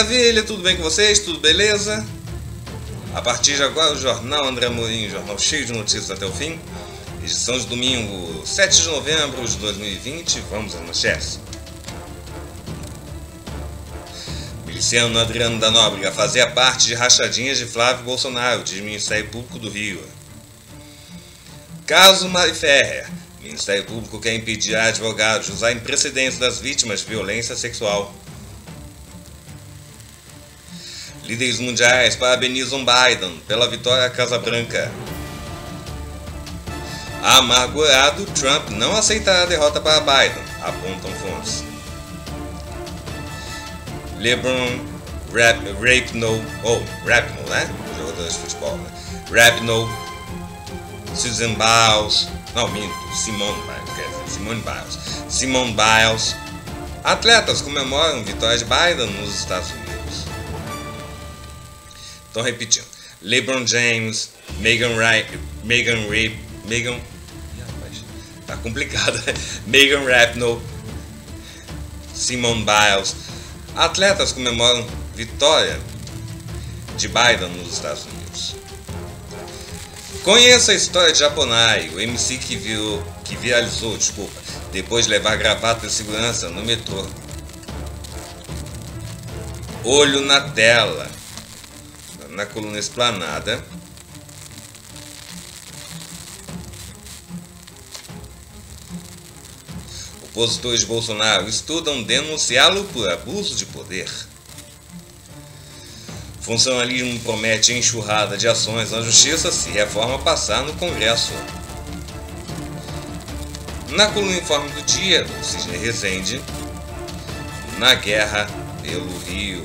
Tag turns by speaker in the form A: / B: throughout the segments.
A: Maravilha, tudo bem com vocês? Tudo beleza? A partir de agora, o Jornal André Mourinho, jornal cheio de notícias até o fim. Edição de domingo, 7 de novembro de 2020. Vamos às manchetes. Miliciano Adriano da Nóbrega fazia parte de rachadinhas de Flávio Bolsonaro, diz Ministério Público do Rio. Caso Mari Ferrer. Ministério Público quer impedir advogados usar precedentes das vítimas de violência sexual. Líderes mundiais parabenizam Biden pela vitória à Casa Branca. Amargurado, Trump não aceitará a derrota para Biden, apontam fontes. LeBron rap, rape no, oh, rap no, né? Jogador de futebol, né? Rap no, Susan Biles, não, minto, Simone Biles, quer dizer, Simone Biles. Simone Biles. Atletas comemoram vitória de Biden nos Estados Unidos. Então repetindo. LeBron James, Megan Ray, Megan Ray, Megan, tá complicado. Né? Megan Rapinoe, Simone Biles, atletas comemoram vitória de Biden nos Estados Unidos. Conheça a história de Japonai, o MC que, viu, que viralizou, desculpa, depois de levar gravata de segurança no metrô. Olho na tela na coluna esplanada. Opositores de Bolsonaro estudam denunciá-lo por abuso de poder. Funcionalismo promete enxurrada de ações na justiça se reforma passar no Congresso. Na coluna Informe do Dia, do Sidney Rezende, na guerra pelo Rio.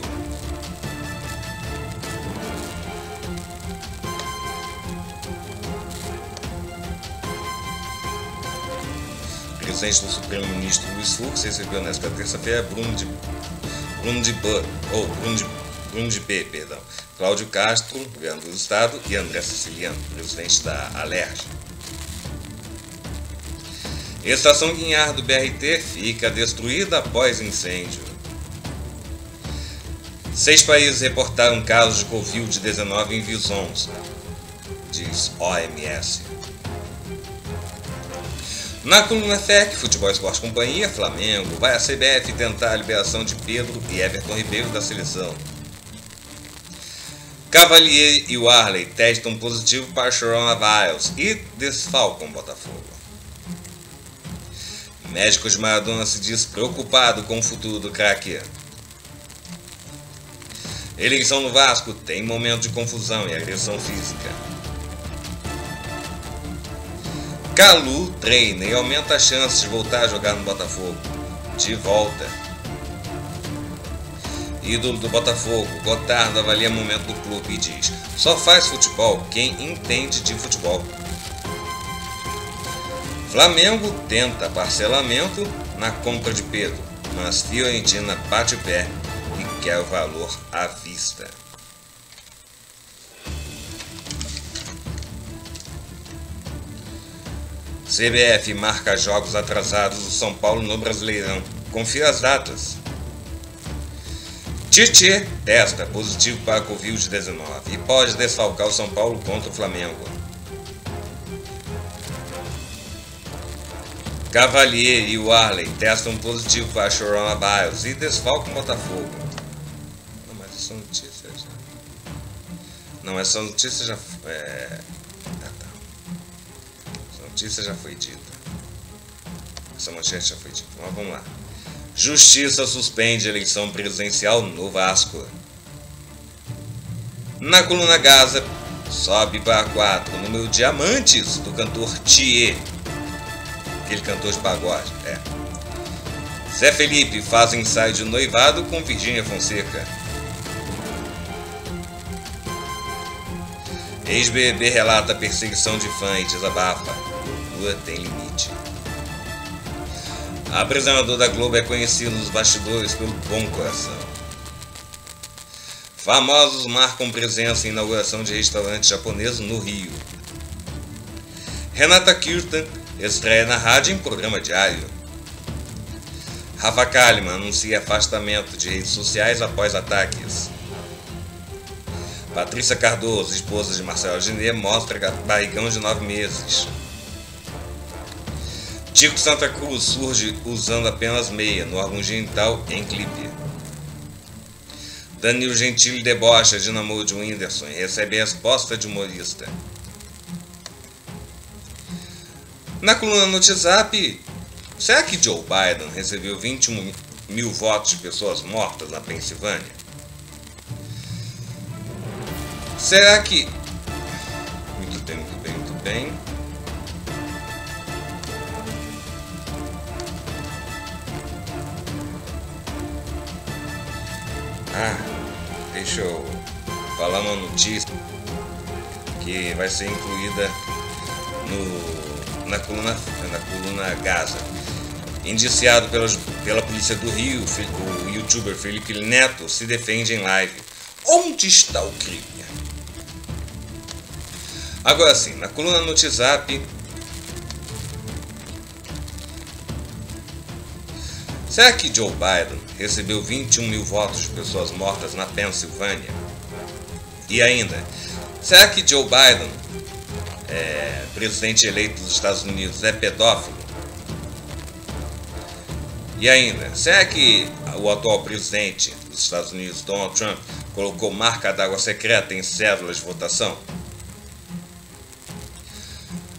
A: Presidente do Supremo Ministro Luiz Fux recebeu nesta terça-feira Bruno de Bruno de ou Bruno de, Bruno de perdão, Cláudio Castro, governador do estado, e André Siciliano, presidente da Alerj. Estação Guinhar do BRT fica destruída após incêndio. Seis países reportaram casos de Covid-19 em Visons, diz OMS. Na coluna FEC, Futebol Esporte Companhia, Flamengo, vai a CBF tentar a liberação de Pedro e Everton Ribeiro da seleção. Cavalier e Warley testam positivo para coronavirus e desfalcam Botafogo. Médico de Maradona se diz preocupado com o futuro do craque. Eleição no Vasco tem momento de confusão e agressão física. Calu treina e aumenta a chance de voltar a jogar no Botafogo. De volta. Ídolo do Botafogo, Gotardo avalia o momento do clube e diz: só faz futebol quem entende de futebol. Flamengo tenta parcelamento na compra de Pedro, mas Fiorentina bate o pé e quer o valor à vista. CBF marca jogos atrasados do São Paulo no Brasileirão. Confira as datas. Tite testa positivo para a Covid-19 e pode desfalcar o São Paulo contra o Flamengo. Cavalier e o Arley testam positivo para coronavirus e desfalcam o Botafogo. Não, mas essa notícia já... Não, essa notícia já... É notícia já foi dita. Essa manchete já foi dita. Mas vamos lá. Justiça suspende eleição presidencial no Vasco. Na coluna Gaza, sobe para 4, número Diamantes, do cantor Thier. Aquele cantor de pagode, é. Zé Felipe faz ensaio de noivado com Virgínia Fonseca. Ex-BBB relata perseguição de fã e desabafa tem limite. A apresentadora da Globo é conhecida nos bastidores pelo bom coração. Famosos marcam presença em inauguração de restaurante japonês no Rio. Renata Kirtan estreia na rádio em programa diário. Rafa Kalimann anuncia afastamento de redes sociais após ataques. Patrícia Cardoso, esposa de Marcelo Adnet, mostra barrigão de nove meses. Tico Santa Cruz surge usando apenas meia no órgão genital em clipe. Danilo Gentili debocha de namoro de Whindersson e recebe resposta de humorista. Na coluna no WhatsApp, será que Joe Biden recebeu 21 mil votos de pessoas mortas na Pensilvânia? Será que. Muito bem, muito bem, muito bem. Ah, deixa eu falar uma notícia que vai ser incluída no, na, coluna, na coluna Gaza. Indiciado pela polícia do Rio, o youtuber Felipe Neto se defende em live. Onde está o crime? Agora sim, na coluna no Será que Joe Biden recebeu 21 mil votos de pessoas mortas na Pensilvânia? E ainda, será que Joe Biden, é, presidente eleito dos Estados Unidos, é pedófilo? E ainda, será que o atual presidente dos Estados Unidos, Donald Trump, colocou marca d'água secreta em cédulas de votação?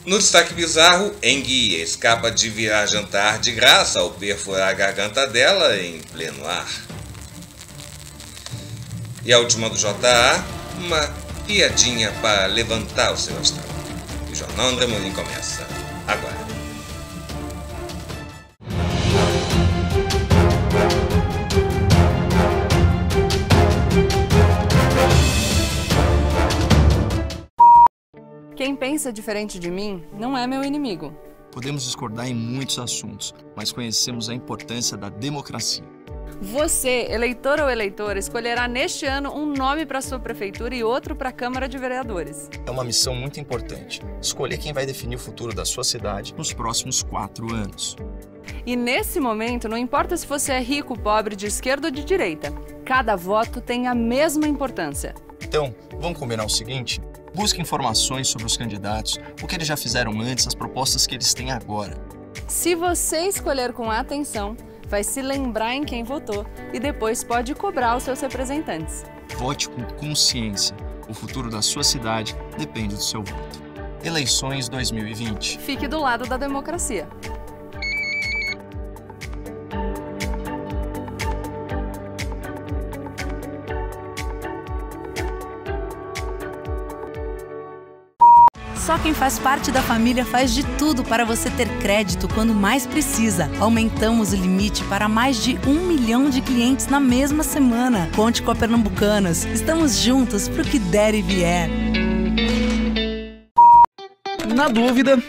A: No destaque bizarro, Enguia escapa de virar jantar de graça ao perfurar a garganta dela em pleno ar. E a última do JA, uma piadinha para levantar o seu astral. O Jornal André Molim começa agora.
B: Quem pensa diferente de mim não é meu inimigo.
C: Podemos discordar em muitos assuntos, mas conhecemos a importância da democracia.
B: Você, eleitor ou eleitora, escolherá neste ano um nome para sua prefeitura e outro para a Câmara de Vereadores.
C: É uma missão muito importante. Escolher quem vai definir o futuro da sua cidade nos próximos quatro anos.
B: E nesse momento, não importa se você é rico, pobre, de esquerda ou de direita, cada voto tem a mesma importância.
C: Então, vamos combinar o seguinte? Busque informações sobre os candidatos, o que eles já fizeram antes, as propostas que eles têm agora.
B: Se você escolher com atenção, vai se lembrar em quem votou e depois pode cobrar os seus representantes.
C: Vote com consciência. O futuro da sua cidade depende do seu voto. Eleições 2020.
B: Fique do lado da democracia.
D: Só quem faz parte da família faz de tudo para você ter crédito quando mais precisa. Aumentamos o limite para mais de um milhão de clientes na mesma semana. Conte com a Pernambucanas. Estamos juntos pro que der e vier.
E: Na dúvida,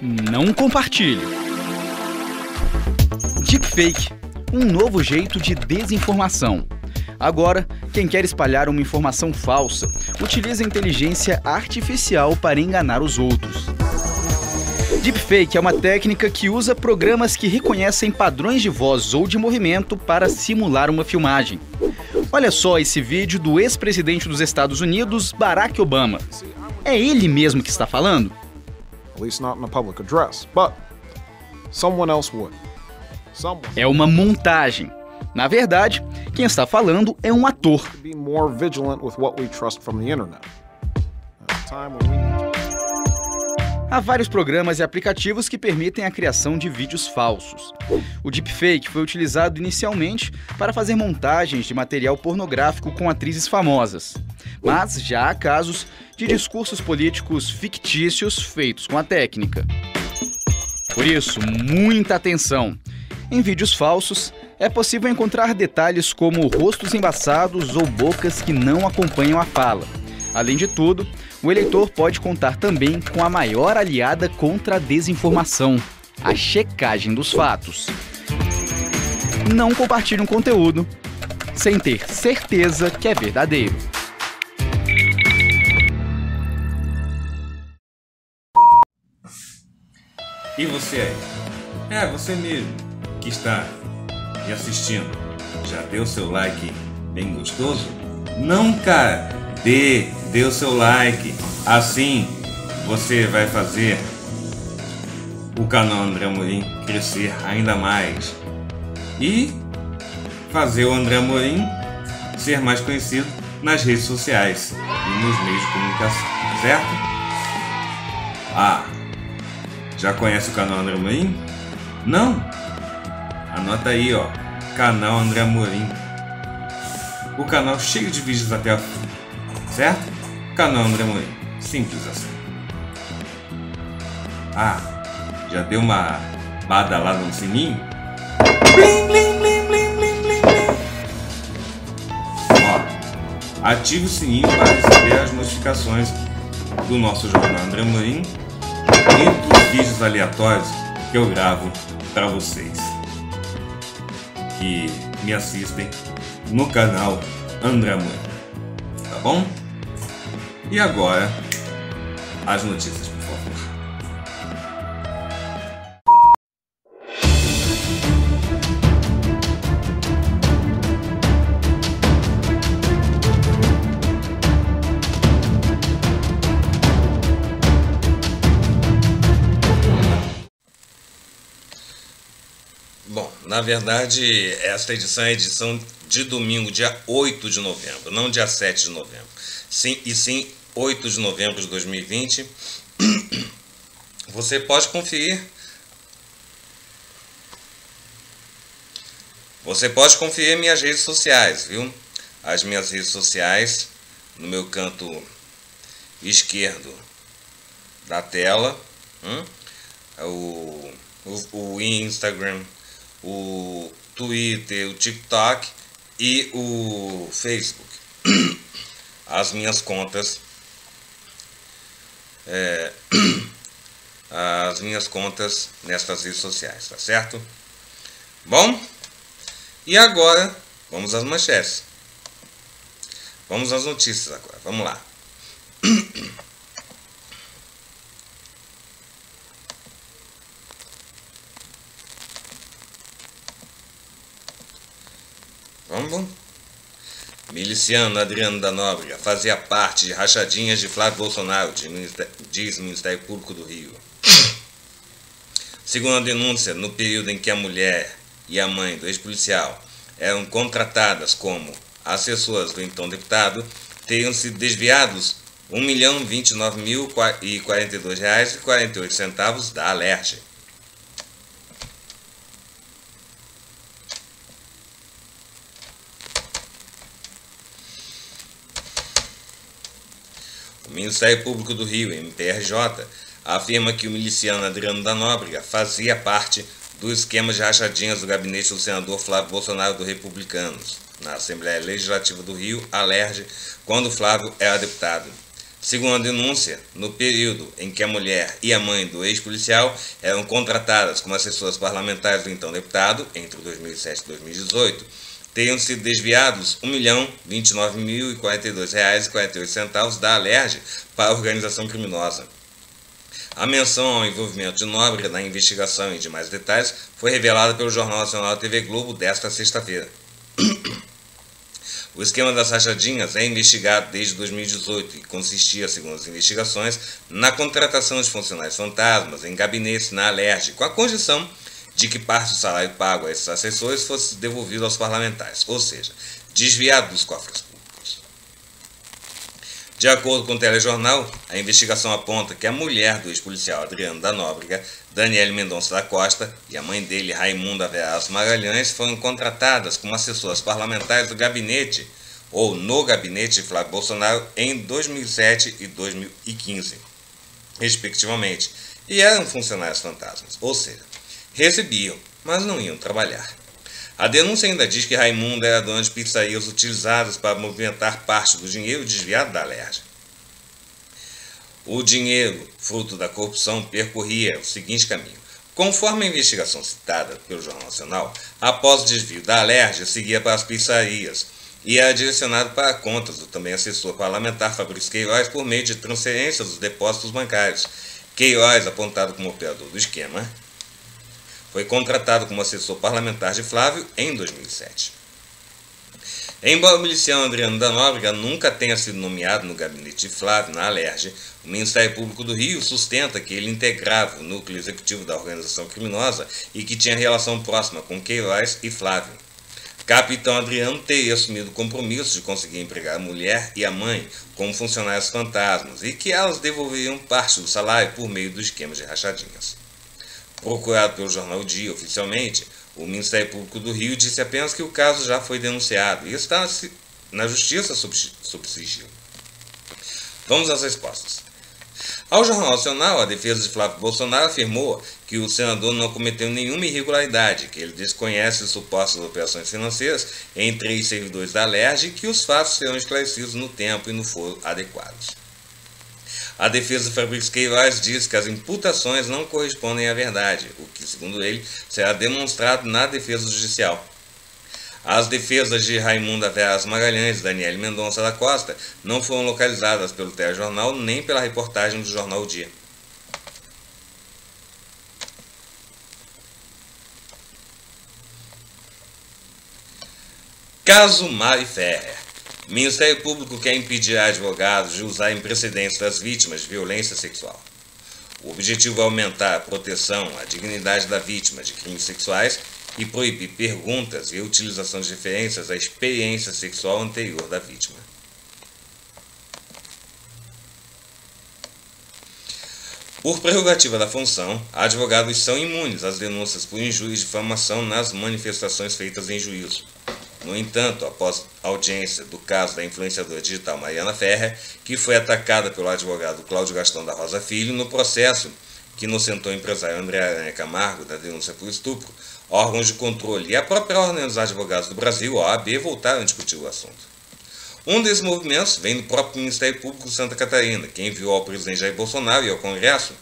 E: não compartilhe. Deepfake um novo jeito de desinformação. Agora, quem quer espalhar uma informação falsa utiliza inteligência artificial para enganar os outros. Deepfake é uma técnica que usa programas que reconhecem padrões de voz ou de movimento para simular uma filmagem. Olha só esse vídeo do ex-presidente dos Estados Unidos, Barack Obama. É ele mesmo que está falando? É uma montagem. Na verdade, quem está falando é um ator. Há vários programas e aplicativos que permitem a criação de vídeos falsos. O deepfake foi utilizado inicialmente para fazer montagens de material pornográfico com atrizes famosas, mas já há casos de discursos políticos fictícios feitos com a técnica. Por isso, muita atenção! Em vídeos falsos, é possível encontrar detalhes como rostos embaçados ou bocas que não acompanham a fala. Além de tudo, o eleitor pode contar também com a maior aliada contra a desinformação, a checagem dos fatos. Não compartilhe um conteúdo sem ter certeza que é verdadeiro.
A: E você aí? É, você mesmo que está e assistindo, já deu seu like bem gostoso? Não, cara, dê, dê o seu like. Assim você vai fazer o canal André Amorim crescer ainda mais e fazer o André Amorim ser mais conhecido nas redes sociais e nos meios de comunicação, certo? Ah, já conhece o canal André Amorim? Não? Anota aí, ó, canal André Amorim. O canal cheio de vídeos até a fim, certo? Canal André Amorim, simples assim. Ah, já deu uma badalada no sininho? Blim, blim, blim, blim, blim, blim, blim. Ó, ative o sininho para receber as notificações do nosso jornal André Amorim e dos vídeos aleatórios que eu gravo para vocês que me assistem no canal André Amorim. Tá bom? E agora, as notícias, na verdade, esta edição é a edição de domingo, dia 8 de novembro, não dia 7 de novembro. Sim, e sim 8 de novembro de 2020. Você pode conferir. Você pode conferir minhas redes sociais, viu? As minhas redes sociais no meu canto esquerdo da tela. Hum? O, o, o Instagram, o Twitter, o TikTok e o Facebook. As minhas contas. é, as minhas contas nestas redes sociais, tá certo? Bom, e agora vamos às manchetes. Vamos às notícias agora, vamos lá. Vamos? Miliciano Adriano da Nóbrega fazia parte de rachadinhas de Flávio Bolsonaro, diz Ministério Público do Rio. Segundo a denúncia, no período em que a mulher e a mãe do ex-policial eram contratadas como assessoras do então deputado, teriam sido desviados R$ 1.029.042,48 da Alerj. Ministério Público do Rio, MPRJ, afirma que o miliciano Adriano da Nóbrega fazia parte do esquema de rachadinhas do gabinete do senador Flávio Bolsonaro do Republicanos, na Assembleia Legislativa do Rio, Alerj, quando Flávio era deputado. Segundo a denúncia, no período em que a mulher e a mãe do ex-policial eram contratadas como assessoras parlamentares do então deputado, entre 2007 e 2018, teriam sido desviados R$ 1.029.042,48 da Alerj para a organização criminosa. A menção ao envolvimento de Nóbrega na investigação e demais detalhes foi revelada pelo Jornal Nacional TV Globo desta sexta-feira. O esquema das rachadinhas é investigado desde 2018 e consistia, segundo as investigações, na contratação de funcionários fantasmas em gabinetes na Alerj, com a condição de que parte do salário pago a esses assessores fosse devolvido aos parlamentares, ou seja, desviado dos cofres públicos. De acordo com o telejornal, a investigação aponta que a mulher do ex-policial Adriano da Nóbrega, Daniele Mendonça da Costa, e a mãe dele, Raimunda Veras Magalhães, foram contratadas como assessoras parlamentares do gabinete ou no gabinete de Flávio Bolsonaro em 2007 e 2015, respectivamente, e eram funcionários fantasmas, ou seja, recebiam, mas não iam trabalhar. A denúncia ainda diz que Raimundo era dona de pizzarias utilizadas para movimentar parte do dinheiro desviado da Alerj. O dinheiro, fruto da corrupção, percorria o seguinte caminho. Conforme a investigação citada pelo Jornal Nacional, após o desvio da Alerj, seguia para as pizzarias e era direcionado para contas do também assessor parlamentar Fabrício Queiroz por meio de transferência dos depósitos bancários. Queiroz, apontado como operador do esquema, foi contratado como assessor parlamentar de Flávio em 2007. Embora o miliciano Adriano da Nóbrega nunca tenha sido nomeado no gabinete de Flávio na Alerj, o Ministério Público do Rio sustenta que ele integrava o núcleo executivo da organização criminosa e que tinha relação próxima com Queiroz e Flávio. Capitão Adriano teria assumido o compromisso de conseguir empregar a mulher e a mãe como funcionários fantasmas e que elas devolveriam parte do salário por meio do esquema de rachadinhas. Procurado pelo jornal Dia oficialmente, o Ministério Público do Rio disse apenas que o caso já foi denunciado e está na justiça sob, sigilo. Vamos às respostas. Ao Jornal Nacional, a defesa de Flávio Bolsonaro afirmou que o senador não cometeu nenhuma irregularidade, que ele desconhece supostas operações financeiras em três servidores da LERJ e que os fatos serão esclarecidos no tempo e no foro adequados. A defesa de Fabrício Queiroz diz que as imputações não correspondem à verdade, o que, segundo ele, será demonstrado na defesa judicial. As defesas de Raimunda Veras Magalhães e Daniele Mendonça da Costa não foram localizadas pelo telejornal nem pela reportagem do jornal o Dia. Caso Mari Ferrer. Ministério Público quer impedir advogados de usarem precedentes das vítimas de violência sexual. O objetivo é aumentar a proteção à dignidade da vítima de crimes sexuais e proibir perguntas e utilização de referências à experiência sexual anterior da vítima. Por prerrogativa da função, advogados são imunes às denúncias por injúria e difamação nas manifestações feitas em juízo. No entanto, após audiência do caso da influenciadora digital Mariana Ferrer, que foi atacada pelo advogado Cláudio Gastão da Rosa Filho no processo que inocentou o empresário André Aranha Camargo da denúncia por estupro, órgãos de controle e a própria Ordem dos Advogados do Brasil, OAB, voltaram a discutir o assunto. Um desses movimentos vem do próprio Ministério Público de Santa Catarina, que enviou ao presidente Jair Bolsonaro e ao Congresso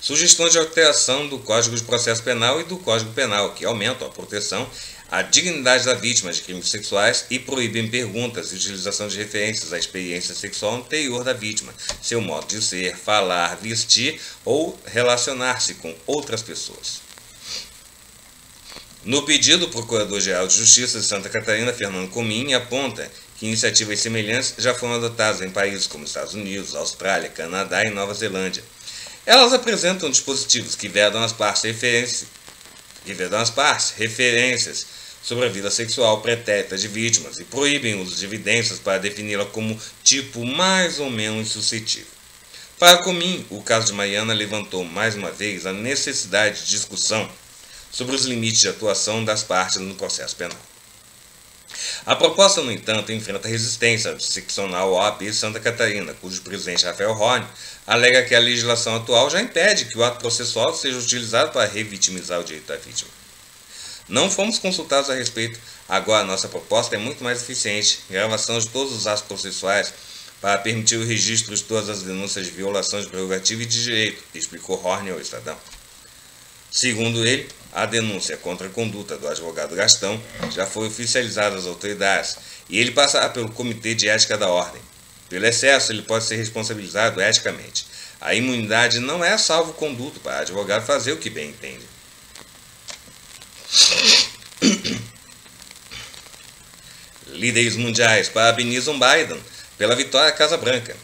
A: sugestões de alteração do Código de Processo Penal e do Código Penal, que aumentam a proteção a dignidade da vítima de crimes sexuais e proíbem perguntas e utilização de referências à experiência sexual anterior da vítima, seu modo de ser, falar, vestir ou relacionar-se com outras pessoas. No pedido, o Procurador-Geral de Justiça de Santa Catarina, Fernando Comim, aponta que iniciativas semelhantes já foram adotadas em países como Estados Unidos, Austrália, Canadá e Nova Zelândia. Elas apresentam dispositivos que vedam as partes referências, que vedam as partes, referências sobre a vida sexual pretérita de vítimas e proíbem o uso de evidências para defini-la como tipo mais ou menos suscetível. Para Comim, o caso de Mariana levantou mais uma vez a necessidade de discussão sobre os limites de atuação das partes no processo penal. A proposta, no entanto, enfrenta resistência seccional OAB Santa Catarina, cujo presidente Rafael Horn alega que a legislação atual já impede que o ato processual seja utilizado para revitimizar o direito da vítima. Não fomos consultados a respeito. Agora, nossa proposta é muito mais eficiente. Gravação de todos os atos processuais para permitir o registro de todas as denúncias de violação de prerrogativa e de direito, explicou Horne ao Estadão. Segundo ele, a denúncia contra a conduta do advogado Gastão já foi oficializada às autoridades e ele passará pelo Comitê de Ética da Ordem. Pelo excesso, ele pode ser responsabilizado eticamente. A imunidade não é salvo conduto para advogado fazer o que bem entende. Líderes mundiais parabenizam Biden pela vitória à Casa Branca.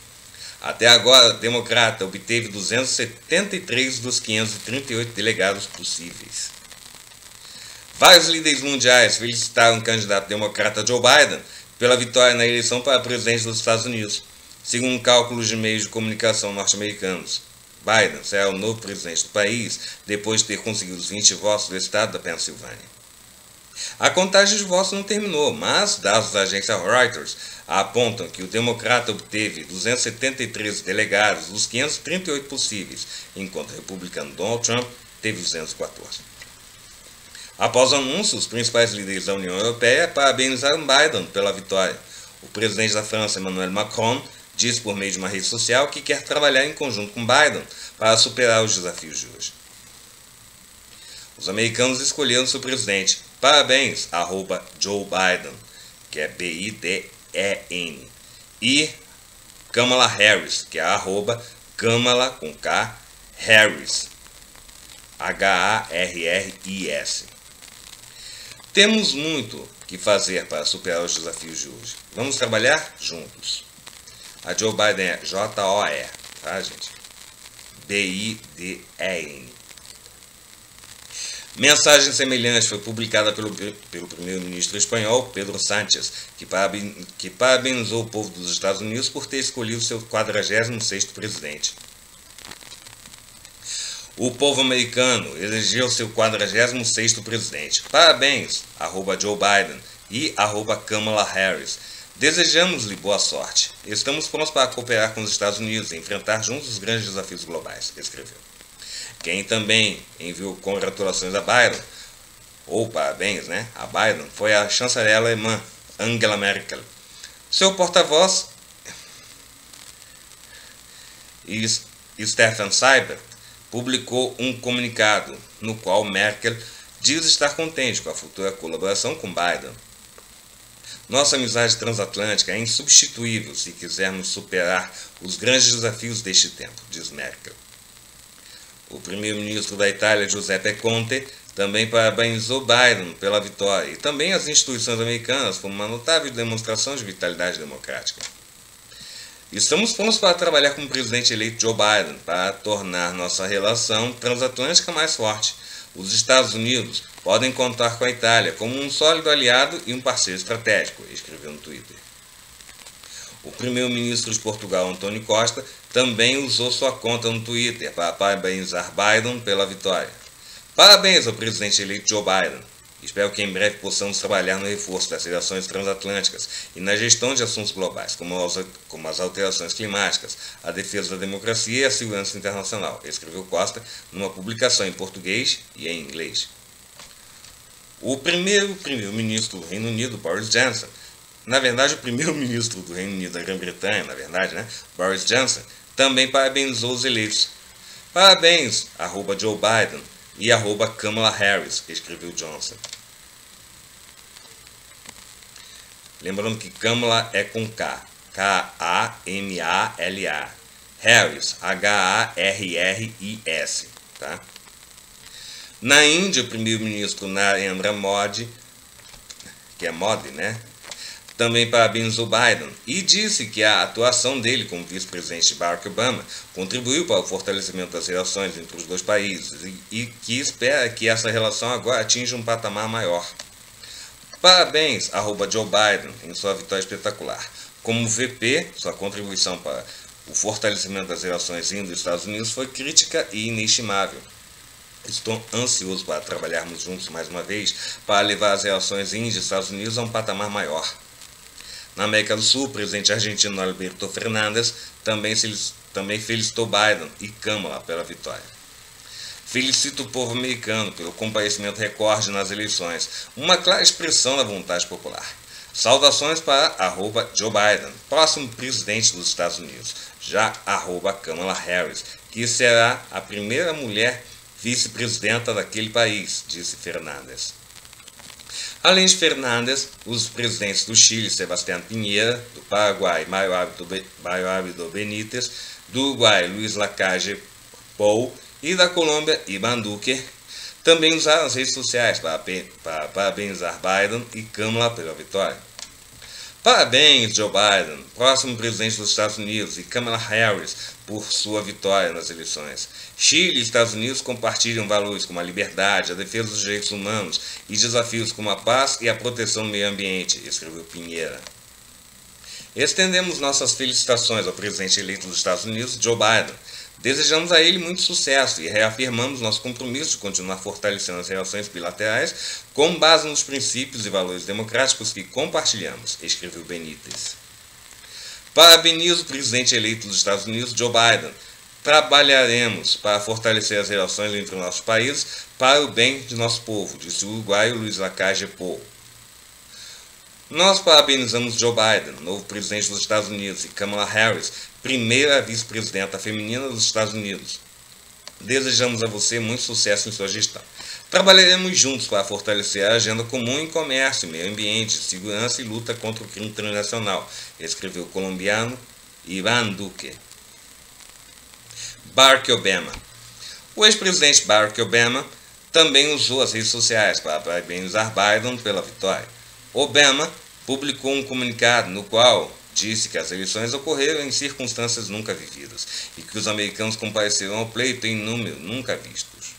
A: Até agora, o democrata obteve 273 dos 538 delegados possíveis. Vários líderes mundiais felicitaram o candidato democrata Joe Biden pela vitória na eleição para presidente dos Estados Unidos, segundo cálculos de meios de comunicação norte-americanos. Biden será o novo presidente do país depois de ter conseguido os 20 votos do estado da Pensilvânia. A contagem de votos não terminou, mas dados da agência Reuters apontam que o democrata obteve 273 delegados dos 538 possíveis, enquanto o republicano Donald Trump teve 214. Após o anúncio, os principais líderes da União Europeia parabenizaram Biden pela vitória. O presidente da França, Emmanuel Macron, disse por meio de uma rede social que quer trabalhar em conjunto com Biden para superar os desafios de hoje. Os americanos escolheram seu presidente. Parabéns, arroba Joe Biden, que é B-I-D-E-N. E Kamala Harris, que é arroba Kamala com K Harris. H-A-R-R-I-S. Temos muito que fazer para superar os desafios de hoje. Vamos trabalhar juntos. A Joe Biden é J-O-E, tá, gente? B-I-D-E-N. Mensagem semelhante foi publicada pelo, pelo primeiro-ministro espanhol, Pedro Sánchez, que, que parabenizou o povo dos Estados Unidos por ter escolhido seu 46º presidente. O povo americano elegeu seu 46º presidente. Parabéns, arroba Joe Biden e arroba Kamala Harris. Desejamos-lhe boa sorte. Estamos prontos para cooperar com os Estados Unidos e enfrentar juntos os grandes desafios globais, escreveu. Quem também enviou congratulações a Biden, ou parabéns, né, a Biden, foi a chanceler alemã Angela Merkel. Seu porta-voz, Stefan Seibert, publicou um comunicado no qual Merkel diz estar contente com a futura colaboração com Biden. Nossa amizade transatlântica é insubstituível se quisermos superar os grandes desafios deste tempo, diz Merkel. O primeiro-ministro da Itália, Giuseppe Conte, também parabenizou Biden pela vitória e também as instituições americanas por uma notável demonstração de vitalidade democrática. Estamos prontos para trabalhar com o presidente eleito Joe Biden para tornar nossa relação transatlântica mais forte. Os Estados Unidos podem contar com a Itália como um sólido aliado e um parceiro estratégico, escreveu no Twitter. O primeiro-ministro de Portugal, Antônio Costa, também usou sua conta no Twitter para parabenizar Biden pela vitória. Parabéns ao presidente eleito Joe Biden. Espero que em breve possamos trabalhar no reforço das relações transatlânticas e na gestão de assuntos globais, como as, como as alterações climáticas, a defesa da democracia e a segurança internacional, escreveu Costa numa publicação em português e em inglês. O primeiro primeiro-ministro do Reino Unido, Boris Johnson, na verdade o primeiro-ministro do Reino Unido da Grã-Bretanha, na verdade, né, Boris Johnson, também parabenizou os eleitos. Parabéns, arroba Joe Biden e arroba Kamala Harris, escreveu Johnson. Lembrando que Kamala é com K. K-A-M-A-L-A. Harris, H-A-R-R-I-S. Tá? Na Índia, o primeiro-ministro Narendra Modi, que é Modi, né? Também parabenizou Biden e disse que a atuação dele como vice-presidente Barack Obama contribuiu para o fortalecimento das relações entre os dois países e que espera que essa relação agora atinja um patamar maior. Parabéns, arroba Joe Biden, em sua vitória espetacular. Como VP, sua contribuição para o fortalecimento das relações Indo-Estados Unidos foi crítica e inestimável. Estou ansioso para trabalharmos juntos mais uma vez para levar as relações Índia-Estados Unidos a um patamar maior. Na América do Sul, o presidente argentino Alberto Fernandes também, também felicitou Biden e Câmara pela vitória. Felicito o povo americano pelo comparecimento recorde nas eleições, uma clara expressão da vontade popular. Saudações para arroba Joe Biden, próximo presidente dos Estados Unidos, já arroba Kamala Harris, que será a primeira mulher vice-presidenta daquele país, disse Fernandes. Além de Fernandes, os presidentes do Chile, Sebastián Pinheira, do Paraguai, Mario Abdo Benítez, do Uruguai, Luiz Lacalle Pou e da Colômbia, Iban Duque, também usaram as redes sociais para, para parabenizar Biden e Câmara pela vitória. Parabéns, Joe Biden, próximo presidente dos Estados Unidos, e Kamala Harris por sua vitória nas eleições. Chile e Estados Unidos compartilham valores como a liberdade, a defesa dos direitos humanos e desafios como a paz e a proteção do meio ambiente, escreveu Pinheira. Estendemos nossas felicitações ao presidente eleito dos Estados Unidos, Joe Biden, Desejamos a ele muito sucesso e reafirmamos nosso compromisso de continuar fortalecendo as relações bilaterais com base nos princípios e valores democráticos que compartilhamos, escreveu Benítez. Parabenizo o presidente eleito dos Estados Unidos, Joe Biden. Trabalharemos para fortalecer as relações entre nossos países para o bem de nosso povo, disse o uruguaio Luiz Lacalle Pou. Nós parabenizamos Joe Biden, novo presidente dos Estados Unidos, e Kamala Harris, primeira vice-presidenta feminina dos Estados Unidos. Desejamos a você muito sucesso em sua gestão. Trabalharemos juntos para fortalecer a agenda comum em comércio, meio ambiente, segurança e luta contra o crime transnacional, escreveu o colombiano Ivan Duque. Barack Obama. O ex-presidente Barack Obama também usou as redes sociais para parabenizar Biden pela vitória. Obama publicou um comunicado no qual disse que as eleições ocorreram em circunstâncias nunca vividas e que os americanos compareceram ao pleito em número nunca vistos.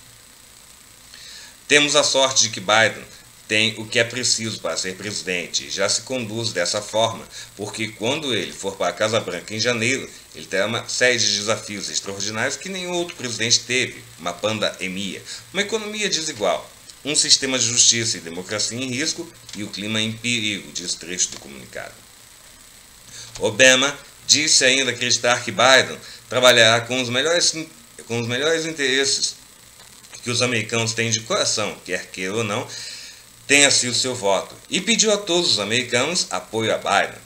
A: Temos a sorte de que Biden tem o que é preciso para ser presidente e já se conduz dessa forma, porque quando ele for para a Casa Branca em janeiro, ele terá uma série de desafios extraordinários que nenhum outro presidente teve, uma pandemia, uma economia desigual, um sistema de justiça e democracia em risco e o clima em perigo, diz trecho do comunicado. Obama disse ainda acreditar que Biden trabalhará com os melhores, com os melhores interesses que os americanos têm de coração, quer queira ou não, tenha sido seu voto, e pediu a todos os americanos apoio a Biden.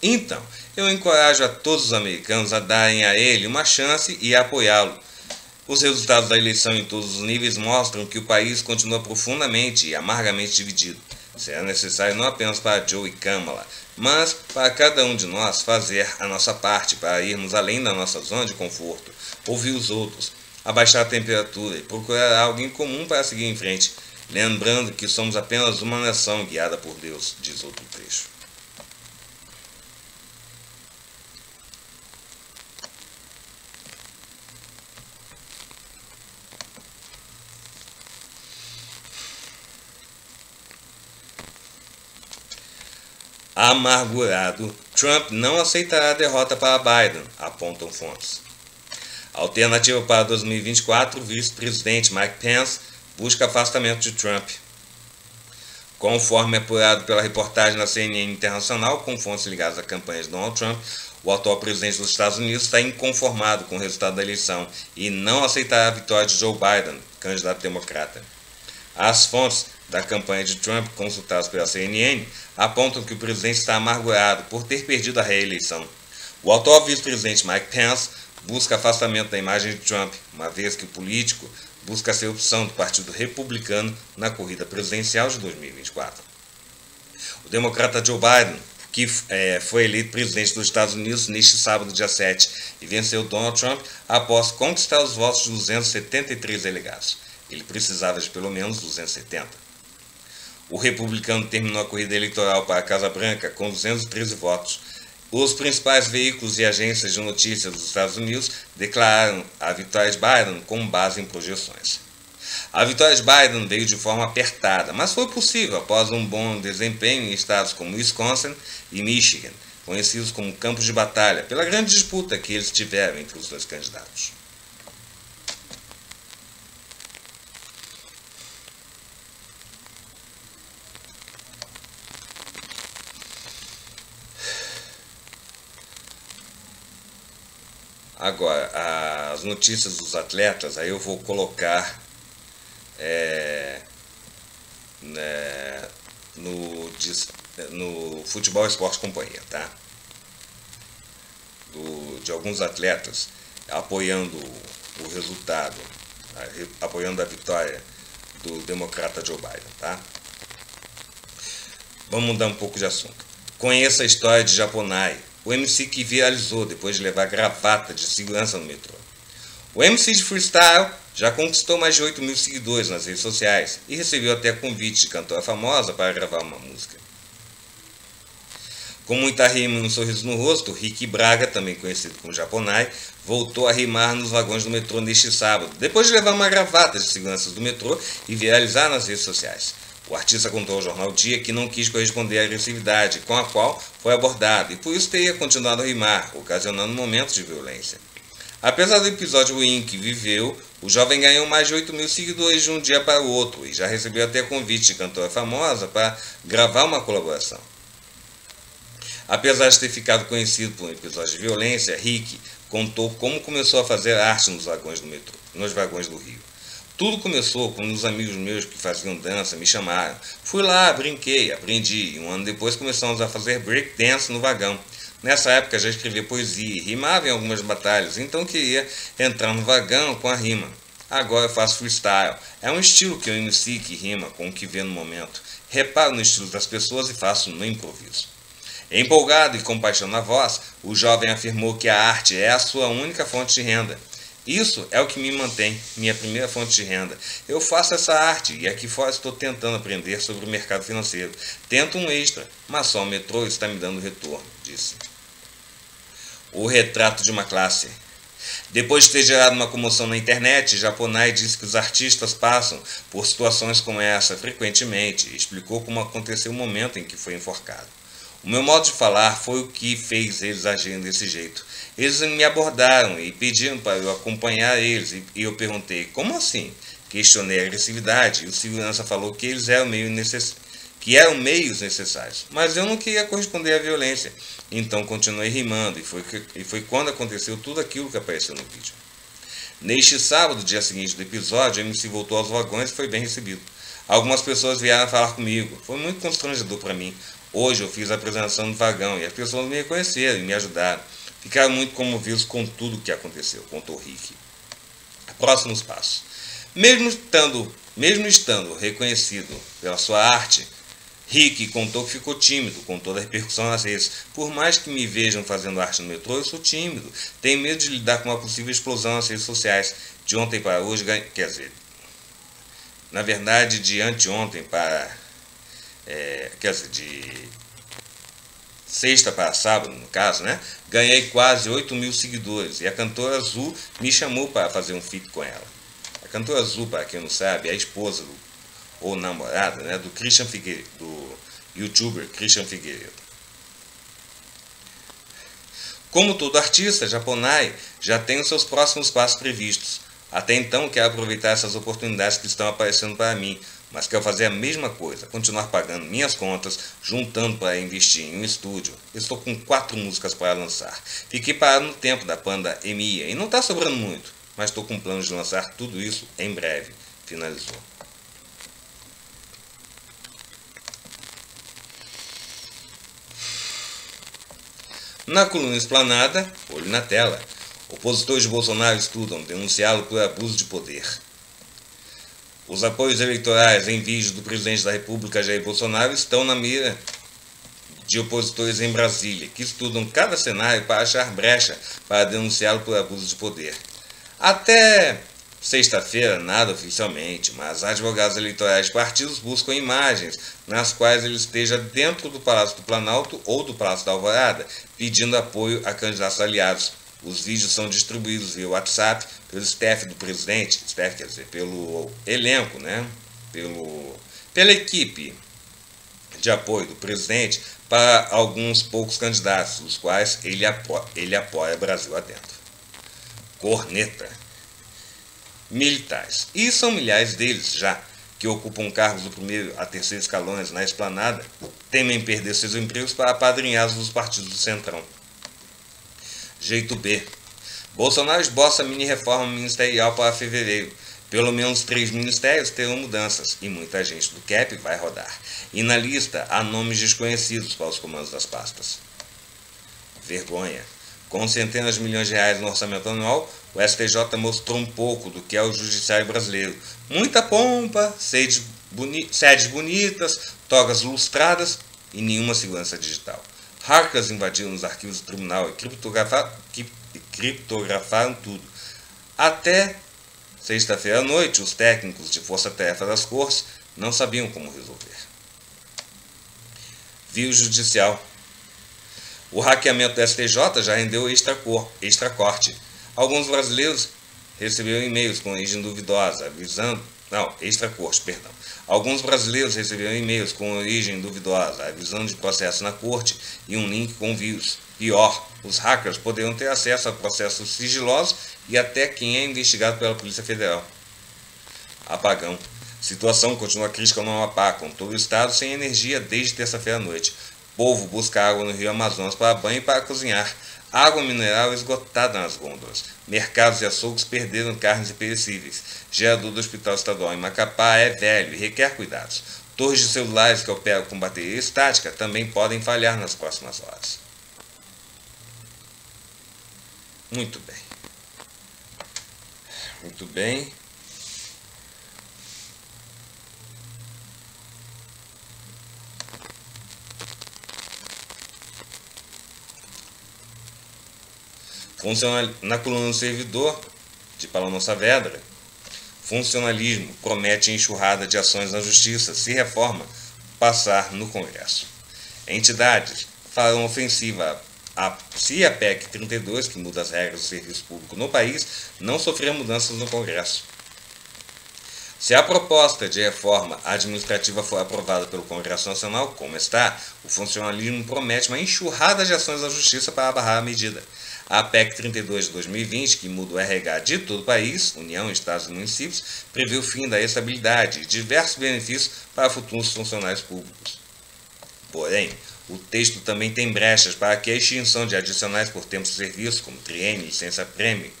A: Então, eu encorajo a todos os americanos a darem a ele uma chance e a apoiá-lo. Os resultados da eleição em todos os níveis mostram que o país continua profundamente e amargamente dividido. Será necessário não apenas para Joe e Kamala, mas para cada um de nós fazer a nossa parte para irmos além da nossa zona de conforto, ouvir os outros, abaixar a temperatura e procurar algo em comum para seguir em frente lembrando que somos apenas uma nação guiada por Deus, diz outro trecho. Amargurado, Trump não aceitará a derrota para Biden, apontam fontes. Alternativa para 2024, vice-presidente Mike Pence busca afastamento de Trump. Conforme apurado pela reportagem na CNN Internacional, com fontes ligadas à campanha de Donald Trump, o atual presidente dos Estados Unidos está inconformado com o resultado da eleição e não aceitará a vitória de Joe Biden, candidato democrata. As fontes da campanha de Trump, consultadas pela CNN, apontam que o presidente está amargurado por ter perdido a reeleição. O atual vice-presidente Mike Pence busca afastamento da imagem de Trump, uma vez que o político busca ser opção do Partido Republicano na corrida presidencial de 2024. O democrata Joe Biden, que é, foi eleito presidente dos Estados Unidos neste sábado, dia 7, e venceu Donald Trump após conquistar os votos de 273 delegados. Ele precisava de pelo menos 270. O republicano terminou a corrida eleitoral para a Casa Branca com 213 votos, os principais veículos e agências de notícias dos Estados Unidos declararam a vitória de Biden com base em projeções. A vitória de Biden veio de forma apertada, mas foi possível após um bom desempenho em estados como Wisconsin e Michigan, conhecidos como campos de batalha, pela grande disputa que eles tiveram entre os dois candidatos. Agora, as notícias dos atletas, aí eu vou colocar é, né, no, no Futebol Esporte Companhia, tá? Do, de alguns atletas apoiando o resultado, apoiando a vitória do democrata Joe Biden, tá? Vamos mudar um pouco de assunto. Conheça a história de Japonai, o MC que viralizou depois de levar gravata de segurança no metrô. O MC de freestyle já conquistou mais de 8 mil seguidores nas redes sociais e recebeu até convite de cantora famosa para gravar uma música. Com muita rima e um sorriso no rosto, Rick Braga, também conhecido como Japonai, voltou a rimar nos vagões do metrô neste sábado, depois de levar uma gravata de segurança do metrô e viralizar nas redes sociais. O artista contou ao jornal Dia que não quis corresponder à agressividade com a qual foi abordado e por isso teria continuado a rimar, ocasionando momentos de violência. Apesar do episódio ruim que viveu, o jovem ganhou mais de 8 mil seguidores de um dia para o outro e já recebeu até convite de cantora famosa para gravar uma colaboração. Apesar de ter ficado conhecido por um episódio de violência, Rick contou como começou a fazer arte nos vagões do metrô, nos vagões do Rio. Tudo começou quando uns amigos meus que faziam dança me chamaram. Fui lá, brinquei, aprendi e um ano depois começamos a fazer break dance no vagão. Nessa época já escrevia poesia e rimava em algumas batalhas, então queria entrar no vagão com a rima. Agora eu faço freestyle. É um estilo que eu inicio que rima com o que vê no momento. Reparo no estilo das pessoas e faço no improviso. Empolgado e com paixão na voz, o jovem afirmou que a arte é a sua única fonte de renda Isso é o que me mantém, minha primeira fonte de renda. Eu faço essa arte e aqui fora estou tentando aprender sobre o mercado financeiro. Tento um extra, mas só o metrô está me dando retorno, disse. O retrato de uma classe. Depois de ter gerado uma comoção na internet, Japonai disse que os artistas passam por situações como essa frequentemente e explicou como aconteceu o momento em que foi enforcado. O meu modo de falar foi o que fez eles agirem desse jeito. Eles me abordaram e pediram para eu acompanhar eles, e eu perguntei, como assim? Questionei a agressividade, o segurança falou que eles eram meio necess... que eram meios necessários, mas eu não queria corresponder à violência. Então continuei rimando, e foi, e foi quando aconteceu tudo aquilo que apareceu no vídeo. Neste sábado, dia seguinte do episódio, a MC voltou aos vagões e foi bem recebido. Algumas pessoas vieram falar comigo. Foi muito constrangedor para mim. Hoje eu fiz a apresentação do vagão e as pessoas me reconheceram e me ajudaram. Ficaram muito comovidos com tudo o que aconteceu, contou Rick. Próximos passos. Mesmo estando, mesmo estando reconhecido pela sua arte, Rick contou que ficou tímido com toda a repercussão nas redes. Por mais que me vejam fazendo arte no metrô, eu sou tímido. Tenho medo de lidar com uma possível explosão nas redes sociais. De ontem para hoje, quer dizer, na verdade, de anteontem para. É, quer dizer, de sexta para sábado, no caso, né? Ganhei quase 8 mil seguidores e a cantora Azul me chamou para fazer um feat com ela. A cantora Azul, para quem não sabe, é a esposa do, ou namorada né, do Christian Figueiredo, do youtuber Christian Figueiredo. Como todo artista, Japonai já tem os seus próximos passos previstos. Até então, quero aproveitar essas oportunidades que estão aparecendo para mim, mas quero fazer a mesma coisa, continuar pagando minhas contas, juntando para investir em um estúdio. Estou com quatro músicas para lançar. Fiquei parado no tempo da banda Emia e não está sobrando muito, mas estou com planos de lançar tudo isso em breve. Finalizou. Na coluna explanada, olho na tela. Opositores de Bolsonaro estudam denunciá-lo por abuso de poder. Os apoios eleitorais em vídeo do presidente da República, Jair Bolsonaro, estão na mira de opositores em Brasília, que estudam cada cenário para achar brecha para denunciá-lo por abuso de poder. Até sexta-feira, nada oficialmente, mas advogados eleitorais de partidos buscam imagens nas quais ele esteja dentro do Palácio do Planalto ou do Palácio da Alvorada, pedindo apoio a candidatos aliados. Os vídeos são distribuídos via WhatsApp pelo staff do presidente, staff quer dizer, pelo elenco, né? Pelo, pela equipe de apoio do presidente para alguns poucos candidatos, os quais ele apoia, ele apoia Brasil adentro. Corneta. Militares. E são milhares deles já que ocupam cargos do primeiro a terceiro escalões na esplanada, temem perder seus empregos para apadrinhados dos partidos do Centrão. Jeito B. Bolsonaro esboça mini-reforma ministerial para fevereiro. Pelo menos três ministérios terão mudanças e muita gente do CAP vai rodar. E na lista há nomes desconhecidos para os comandos das pastas. Vergonha. Com centenas de milhões de reais no orçamento anual, o STJ mostrou um pouco do que é o judiciário brasileiro. Muita pompa, sedes, boni sedes bonitas, togas lustradas e nenhuma segurança digital. Hackers invadiram os arquivos do tribunal e criptografaram, criptografaram tudo. Até sexta-feira à noite, os técnicos de força-tarefa das cortes não sabiam como resolver. Vio judicial. O hackeamento do STJ já rendeu extra-corte. Extra Alguns brasileiros receberam e-mails com origem duvidosa, avisando. Não, extra-corte, perdão. Alguns brasileiros receberam e-mails com origem duvidosa, avisando de processo na corte e um link com vírus. Pior, os hackers poderiam ter acesso a processos sigilosos e até quem é investigado pela Polícia Federal. Apagão. Situação continua crítica no Amapá, com todo o estado sem energia desde terça-feira à noite. Povo busca água no rio Amazonas para banho e para cozinhar. Água mineral esgotada nas gôndolas. Mercados e açougues perderam carnes perecíveis. Gerador do Hospital Estadual em Macapá é velho e requer cuidados. Torres de celulares que operam com bateria estática também podem falhar nas próximas horas. Muito bem. Muito bem. Na coluna do servidor, de Paloma Saavedra, funcionalismo promete enxurrada de ações na justiça se reforma passar no Congresso. Entidades farão ofensiva a, se a PEC 32, que muda as regras do serviço público no país, não sofrer mudanças no Congresso. Se a proposta de reforma administrativa for aprovada pelo Congresso Nacional, como está, o funcionalismo promete uma enxurrada de ações da Justiça para barrar a medida. A PEC 32 de 2020, que muda o RH de todo o país, União, Estados e Municípios, prevê o fim da estabilidade e diversos benefícios para futuros funcionários públicos. Porém, o texto também tem brechas para que a extinção de adicionais por tempo de serviço, como triênio, licença-prêmio,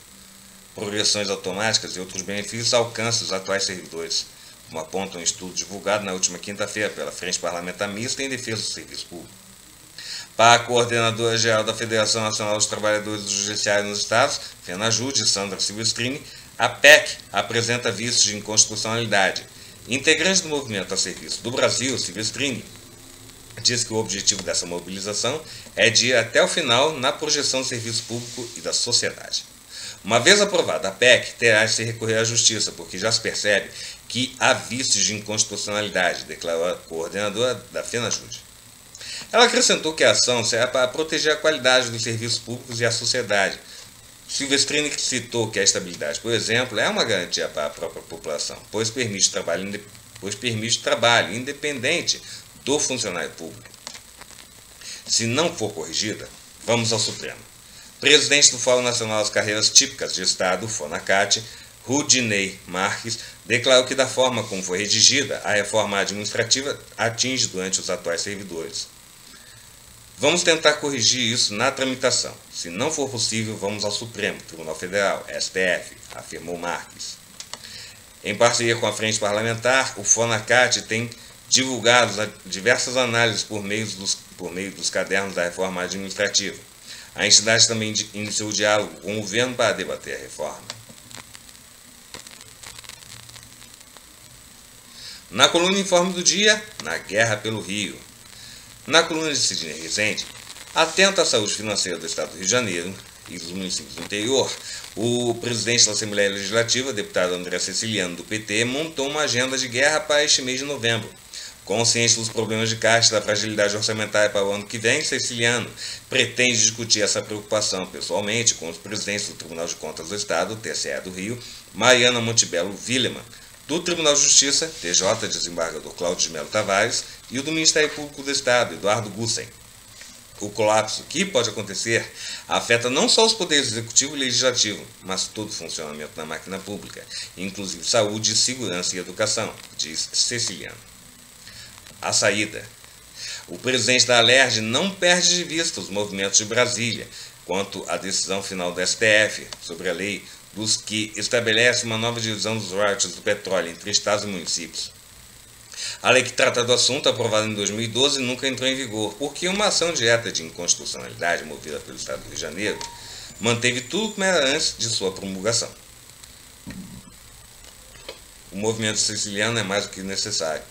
A: progressões automáticas e outros benefícios alcance os atuais servidores, como aponta um estudo divulgado na última quinta-feira pela Frente Parlamentar Mista em Defesa do Serviço Público. Para a coordenadora-geral da Federação Nacional dos Trabalhadores do Judiciário nos Estados, FENAJUDE, Sandra Silvestrini, a PEC apresenta vícios de inconstitucionalidade. Integrante do movimento a serviço do Brasil, Silvestrini, diz que o objetivo dessa mobilização é de ir até o final na projeção do serviço público e da sociedade. Uma vez aprovada a PEC, terá de se recorrer à Justiça, porque já se percebe que há vícios de inconstitucionalidade, declarou a coordenadora da FENAJUDE. Ela acrescentou que a ação será para proteger a qualidade dos serviços públicos e a sociedade. Silvestrini citou que a estabilidade, por exemplo, é uma garantia para a própria população, pois permite trabalho, pois permite trabalho independente do funcionário público. Se não for corrigida, vamos ao Supremo. Presidente do Fórum Nacional das Carreiras Típicas de Estado, FONACAT, Rudinei Marques, declarou que da forma como foi redigida, a reforma administrativa atinge durante os atuais servidores. Vamos tentar corrigir isso na tramitação. Se não for possível, vamos ao Supremo Tribunal Federal, STF, afirmou Marques. Em parceria com a Frente Parlamentar, o FONACAT tem divulgado diversas análises por meio dos, por meio dos cadernos da reforma administrativa. A entidade também iniciou diálogo com o governo para debater a reforma. Na coluna Informe do Dia, na Guerra pelo Rio. Na coluna de Sidney Rezende, atento à saúde financeira do Estado do Rio de Janeiro e dos municípios do interior, o presidente da Assembleia Legislativa, deputado André Ceciliano, do PT, montou uma agenda de guerra para este mês de novembro. Consciente dos problemas de caixa e da fragilidade orçamentária para o ano que vem, Ceciliano pretende discutir essa preocupação pessoalmente com os presidentes do Tribunal de Contas do Estado, TCE do Rio, Mariana Montebello Willeman, do Tribunal de Justiça, TJ, desembargador Cláudio de Melo Tavares, e o do Ministério Público do Estado, Eduardo Gussen. O colapso que pode acontecer afeta não só os poderes executivo e legislativo, mas todo o funcionamento da máquina pública, inclusive saúde, segurança e educação, diz Ceciliano a saída. O presidente da Alerj não perde de vista os movimentos de Brasília quanto à decisão final do STF sobre a lei dos que estabelece uma nova divisão dos royalties do petróleo entre estados e municípios. A lei que trata do assunto, aprovada em 2012, nunca entrou em vigor, porque uma ação direta de inconstitucionalidade movida pelo Estado do Rio de Janeiro manteve tudo como era antes de sua promulgação. O movimento siciliano é mais do que necessário.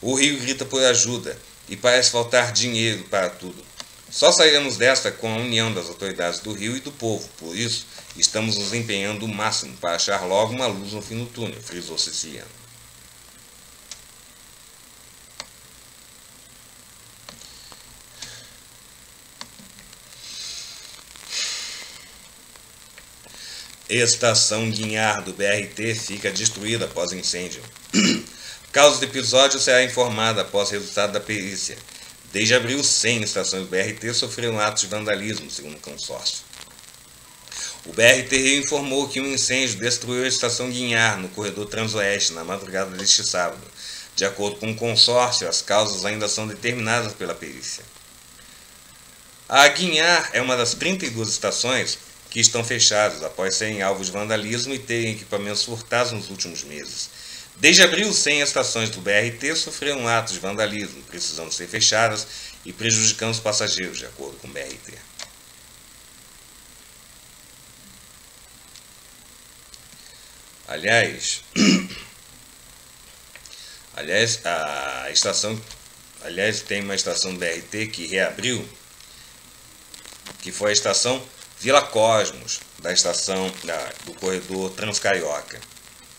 A: O rio grita por ajuda e parece faltar dinheiro para tudo. Só sairemos desta com a união das autoridades do rio e do povo. Por isso, estamos nos empenhando o máximo para achar logo uma luz no fim do túnel, frisou Siciliano. Estação Guinhar do BRT fica destruída após incêndio. Causa do episódio será informada após resultado da perícia. Desde abril, 100 estações do BRT sofreram atos de vandalismo, segundo o consórcio. O BRT informou que um incêndio destruiu a estação Guinhar, no corredor Transoeste, na madrugada deste sábado. De acordo com o consórcio, as causas ainda são determinadas pela perícia. A Guinhar é uma das 32 estações que estão fechadas após serem alvo de vandalismo e terem equipamentos furtados nos últimos meses. Desde abril, 100 estações do BRT sofreram atos de vandalismo, precisando ser fechadas e prejudicando os passageiros, de acordo com o BRT. Aliás, aliás, a estação, aliás, tem uma estação BRT que reabriu, que foi a estação Vila Cosmos, da estação da, do corredor Transcarioca.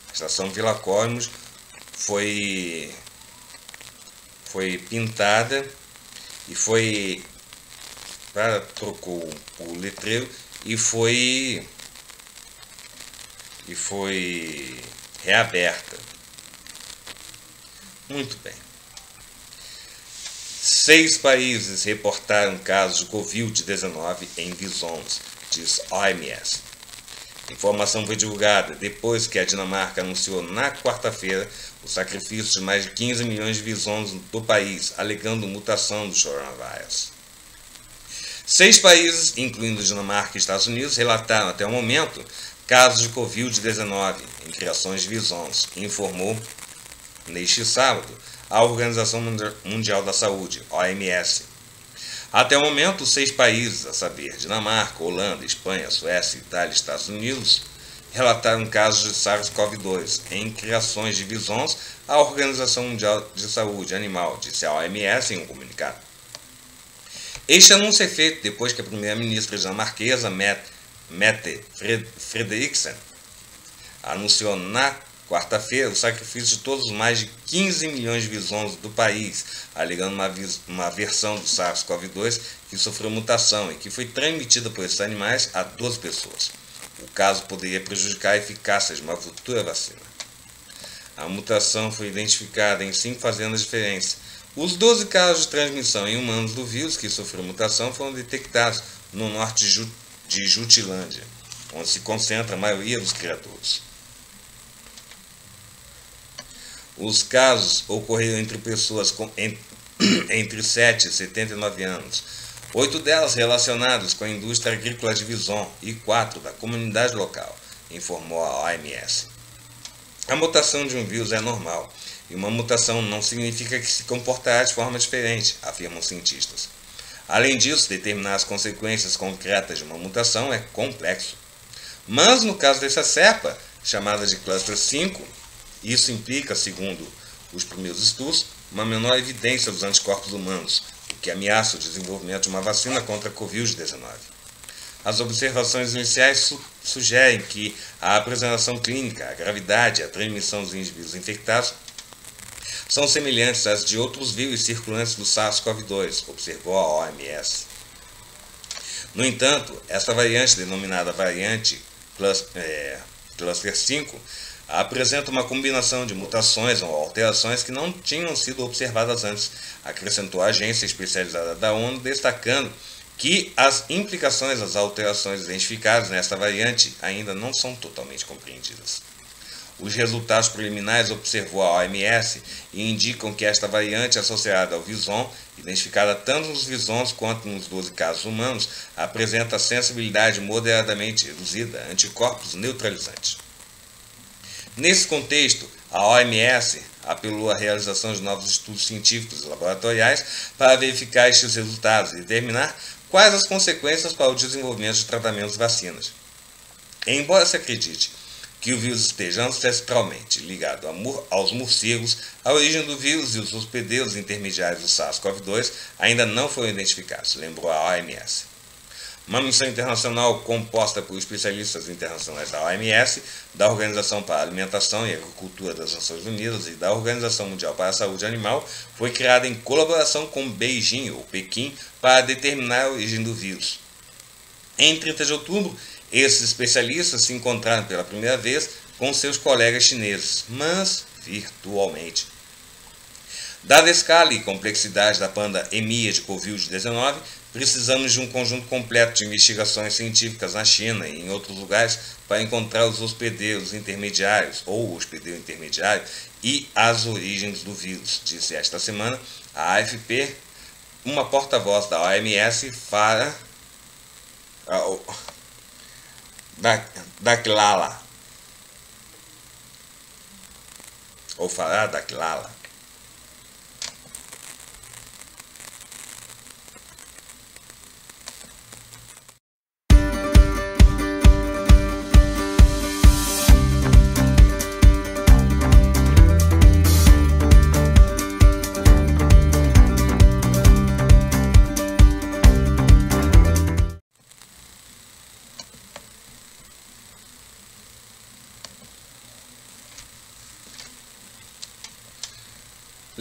A: A estação Vila Cosmos foi, foi pintada e foi trocou o letreiro e foi e foi reaberta. Muito bem. Seis países reportaram casos de Covid-19 em visões, diz OMS. A informação foi divulgada depois que a Dinamarca anunciou na quarta-feira o sacrifício de mais de 15 milhões de visões do país, alegando mutação do coronavírus. Seis países, incluindo Dinamarca e Estados Unidos, relataram até o momento casos de Covid-19 em criações de visões, informou neste sábado a Organização Mundial da Saúde, OMS. Até o momento, seis países, a saber, Dinamarca, Holanda, Espanha, Suécia, Itália e Estados Unidos, relataram casos de SARS-CoV-2 em criações de visões à Organização Mundial de Saúde Animal, disse a OMS em um comunicado. Este anúncio é feito depois que a primeira-ministra dinamarquesa Mette Frederiksen anunciou na quarta-feira o sacrifício de todos os mais de 15 milhões de visões do país, alegando uma, uma versão do SARS-CoV-2 que sofreu mutação e que foi transmitida por esses animais a 12 pessoas. O caso poderia prejudicar a eficácia de uma futura vacina. A mutação foi identificada em cinco fazendas diferentes. Os 12 casos de transmissão em humanos do vírus que sofreu mutação foram detectados no norte de Jutilândia, onde se concentra a maioria dos criadores. Os casos ocorreram entre pessoas com, entre 7 e 79 anos, oito delas relacionadas com a indústria agrícola de Vison e quatro da comunidade local, informou a OMS. A mutação de um vírus é normal, e uma mutação não significa que se comportará de forma diferente, afirmam cientistas. Além disso, determinar as consequências concretas de uma mutação é complexo. Mas no caso dessa cepa, chamada de cluster 5, isso implica, segundo os primeiros estudos, uma menor evidência dos anticorpos humanos, o que ameaça o desenvolvimento de uma vacina contra a Covid-19. As observações iniciais su sugerem que a apresentação clínica, a gravidade e a transmissão dos indivíduos infectados são semelhantes às de outros vírus circulantes do SARS-CoV-2, observou a OMS. No entanto, esta variante, denominada variante cluster, 5, apresenta uma combinação de mutações ou alterações que não tinham sido observadas antes, acrescentou a agência especializada da ONU, destacando que as implicações das alterações identificadas nesta variante ainda não são totalmente compreendidas. Os resultados preliminares observou a OMS e indicam que esta variante associada ao vison, identificada tanto nos visons quanto nos 12 casos humanos, apresenta sensibilidade moderadamente reduzida a anticorpos neutralizantes. Nesse contexto, a OMS apelou à realização de novos estudos científicos e laboratoriais para verificar estes resultados e determinar quais as consequências para o desenvolvimento de tratamentos e vacinas. Embora se acredite que o vírus esteja ancestralmente ligado aos morcegos, a origem do vírus e os hospedeiros intermediários do SARS-CoV-2 ainda não foram identificados, lembrou a OMS. Uma missão internacional composta por especialistas internacionais da OMS, da Organização para a Alimentação e Agricultura das Nações Unidas e da Organização Mundial para a Saúde Animal foi criada em colaboração com Beijing ou Pequim para determinar a origem do vírus. Em 30 de outubro, esses especialistas se encontraram pela primeira vez com seus colegas chineses, mas virtualmente. Dada a escala e complexidade da pandemia de Covid-19, Precisamos de um conjunto completo de investigações científicas na China e em outros lugares para encontrar os hospedeiros intermediários ou hospedeiro intermediário e as origens do vírus, disse esta semana a AFP, uma porta-voz da OMS para da, da Klala, ou falar da Klala.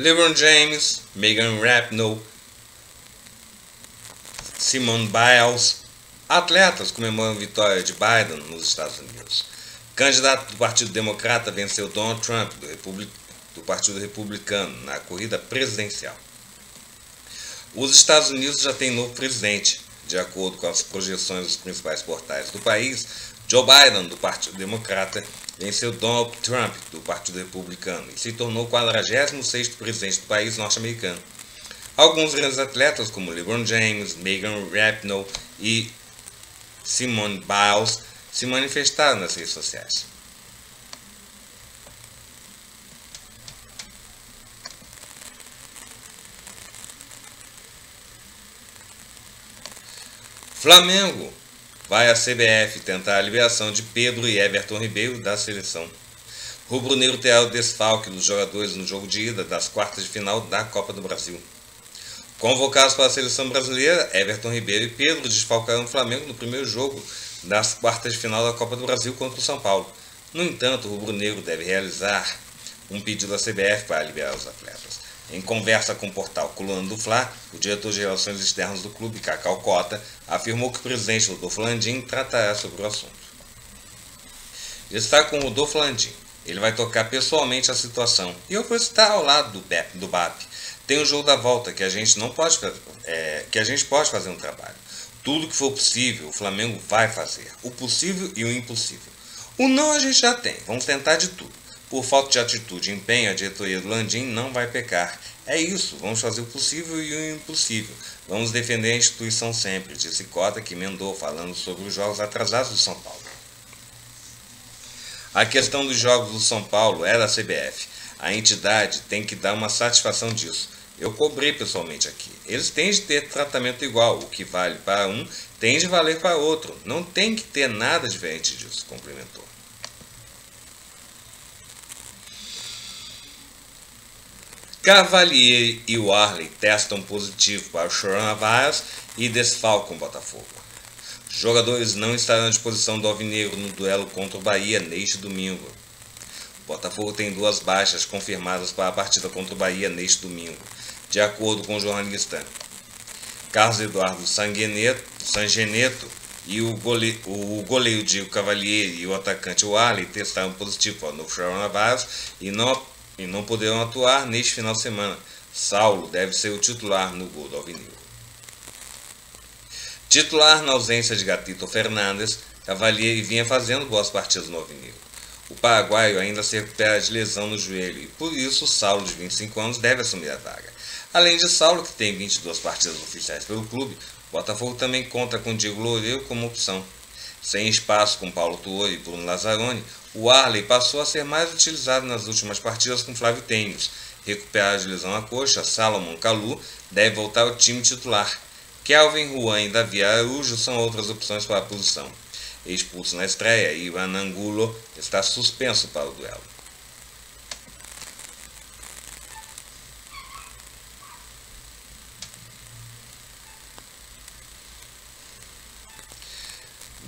A: LeBron James, Megan Rapinoe, Simone Biles, atletas comemoram vitória de Biden nos Estados Unidos. Candidato do Partido Democrata venceu Donald Trump do, do Partido Republicano na corrida presidencial. Os Estados Unidos já têm novo presidente. De acordo com as projeções dos principais portais do país, Joe Biden, do Partido Democrata, venceu Donald Trump, do Partido Republicano, e se tornou o 46º presidente do país norte-americano. Alguns grandes atletas, como LeBron James, Megan Rapinoe e Simone Biles, se manifestaram nas redes sociais. Flamengo vai à CBF tentar a liberação de Pedro e Everton Ribeiro da seleção. Rubro Negro terá o desfalque dos jogadores no jogo de ida das quartas de final da Copa do Brasil. Convocados para a seleção brasileira, Everton Ribeiro e Pedro desfalcaram o Flamengo no primeiro jogo das quartas de final da Copa do Brasil contra o São Paulo. No entanto, o Rubro Negro deve realizar um pedido à CBF para liberar os. Em conversa com o portal Coluna do Fla, o diretor de Relações Externas do clube, Cacau Cota, afirmou que o presidente Rodolfo Landim tratará sobre o assunto. Está com o Rodolfo Landim. Ele vai tocar pessoalmente a situação. E eu vou estar ao lado do, BEP, do BAP. Tem o jogo da volta que a gente não pode é, que a gente pode fazer um trabalho. Tudo que for possível, o Flamengo vai fazer. O possível e o impossível. O não a gente já tem. Vamos tentar de tudo. Por falta de atitude e empenho, a diretoria do Landim não vai pecar. É isso, vamos fazer o possível e o impossível. Vamos defender a instituição sempre, disse Cota, que emendou falando sobre os jogos atrasados do São Paulo. A questão dos jogos do São Paulo é da CBF. A entidade tem que dar uma satisfação disso. Eu cobrei pessoalmente aqui. Eles têm de ter tratamento igual. O que vale para um tem de valer para outro. Não tem que ter nada diferente disso, complementou. Cavalier e o Arley testam positivo para o coronavírus e desfalcam o Botafogo. Jogadores não estarão à disposição do Alvinegro no duelo contra o Bahia neste domingo. O Botafogo tem duas baixas confirmadas para a partida contra o Bahia neste domingo, de acordo com o jornalista Carlos Eduardo Sangeneto e o goleiro, o goleiro Diego Cavalier e o atacante Arley testaram positivo para o novo coronavírus e não e não poderão atuar neste final de semana. Saulo deve ser o titular no gol do Alvinegro. Titular na ausência de Gatito Fernandes, Cavalier vinha fazendo boas partidas no Alvinegro. O paraguaio ainda se recupera de lesão no joelho e por isso Saulo, de 25 anos, deve assumir a vaga. Além de Saulo, que tem 22 partidas oficiais pelo clube, Botafogo também conta com Diego Loureiro como opção. Sem espaço com Paulo Tuori e Bruno Lazzaroni, o Arley passou a ser mais utilizado nas últimas partidas com Flávio Tênis. Recuperado de lesão à coxa, Salomon Kalu deve voltar ao time titular. Kelvin Juan e Davi Araújo são outras opções para a posição. Expulso na estreia, Ivan Angulo está suspenso para o duelo.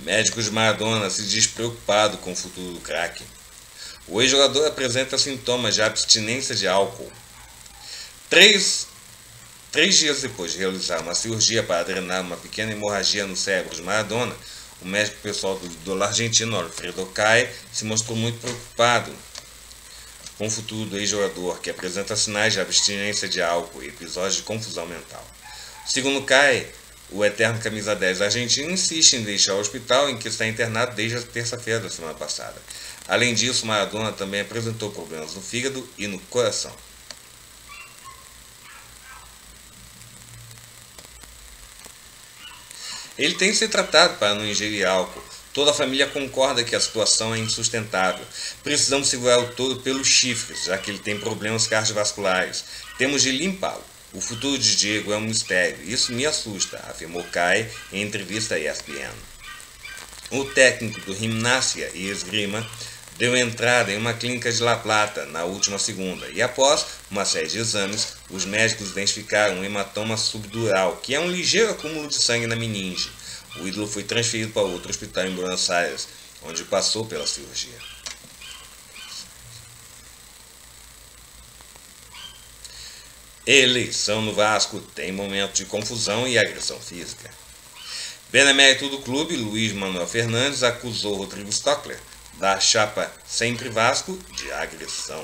A: Médico de Maradona se diz preocupado com o futuro do craque. O ex-jogador apresenta sintomas de abstinência de álcool. Três, três dias depois de realizar uma cirurgia para drenar uma pequena hemorragia no cérebro de Maradona, o médico pessoal do ídolo argentino Alfredo Cai se mostrou muito preocupado com o futuro do ex-jogador, que apresenta sinais de abstinência de álcool e episódios de confusão mental. Segundo Cai, o eterno camisa 10 argentino insiste em deixar o hospital em que está internado desde a terça-feira da semana passada. Além disso, Maradona também apresentou problemas no fígado e no coração. Ele tem se tratado para não ingerir álcool. Toda a família concorda que a situação é insustentável. Precisamos segurar o touro pelos chifres, já que ele tem problemas cardiovasculares. Temos de limpá-lo. O futuro de Diego é um mistério. Isso me assusta, afirmou Kai em entrevista à ESPN. O técnico do Gimnasia e Esgrima deu entrada em uma clínica de La Plata na última segunda e após uma série de exames, os médicos identificaram um hematoma subdural, que é um ligeiro acúmulo de sangue na meninge. O ídolo foi transferido para outro hospital em Buenos Aires, onde passou pela cirurgia. Eleição no Vasco tem momento de confusão e agressão física. Benemérito do clube, Luiz Manuel Fernandes, acusou Rodrigo Stockler, da chapa Sempre Vasco, de agressão.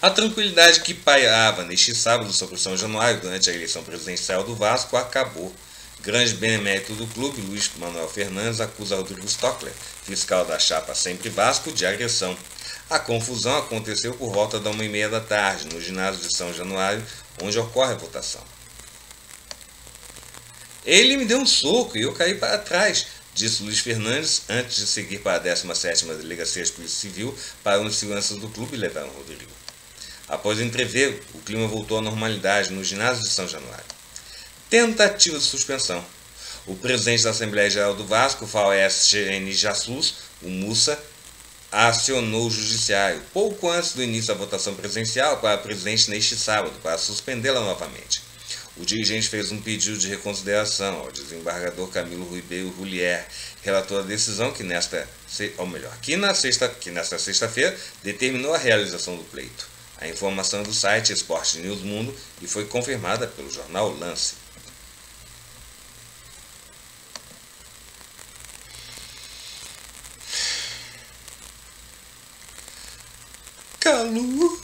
A: A tranquilidade que pairava neste sábado sobre São Januário durante a eleição presidencial do Vasco acabou. Grande benemérito do clube, Luiz Manuel Fernandes, acusa Rodrigo Stockler, fiscal da chapa Sempre Vasco, de agressão. A confusão aconteceu por volta da uma e meia da tarde, no ginásio de São Januário, onde ocorre a votação. Ele me deu um soco e eu caí para trás, disse Luiz Fernandes, antes de seguir para a 17ª Delegacia de Polícia Civil para onde seguranças do clube levaram Rodrigo. Após o entrever, o clima voltou à normalidade no ginásio de São Januário. Tentativa de suspensão. O presidente da Assembleia Geral do Vasco, FAOS-GN Jassus, o Mussa, acionou o judiciário pouco antes do início da votação presidencial para a presidente neste sábado, para suspendê-la novamente. O dirigente fez um pedido de reconsideração ao desembargador Camilo Ribeiro Rulier, relator da decisão que nesta, ou melhor, que na sexta, que nesta sexta-feira determinou a realização do pleito. A informação é do site Esporte News Mundo e foi confirmada pelo jornal Lance. Calu,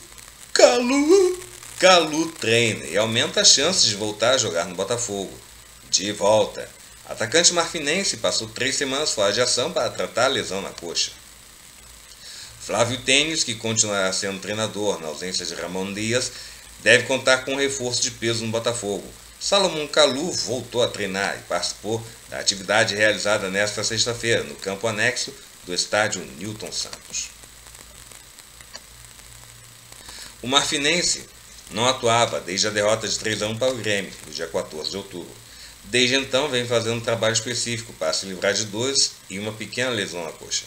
A: Calu, treina e aumenta as chances de voltar a jogar no Botafogo. De volta, atacante marfinense passou três semanas fora de ação para tratar a lesão na coxa. Flávio Tênis, que continuará sendo treinador na ausência de Ramon Dias, deve contar com um reforço de peso no Botafogo. Salomão Calu voltou a treinar e participou da atividade realizada nesta sexta-feira no campo anexo do estádio Newton Santos. O Marfinense não atuava desde a derrota de 3 a 1 para o Grêmio, no dia 14 de outubro. Desde então, vem fazendo um trabalho específico para se livrar de dores e uma pequena lesão na coxa.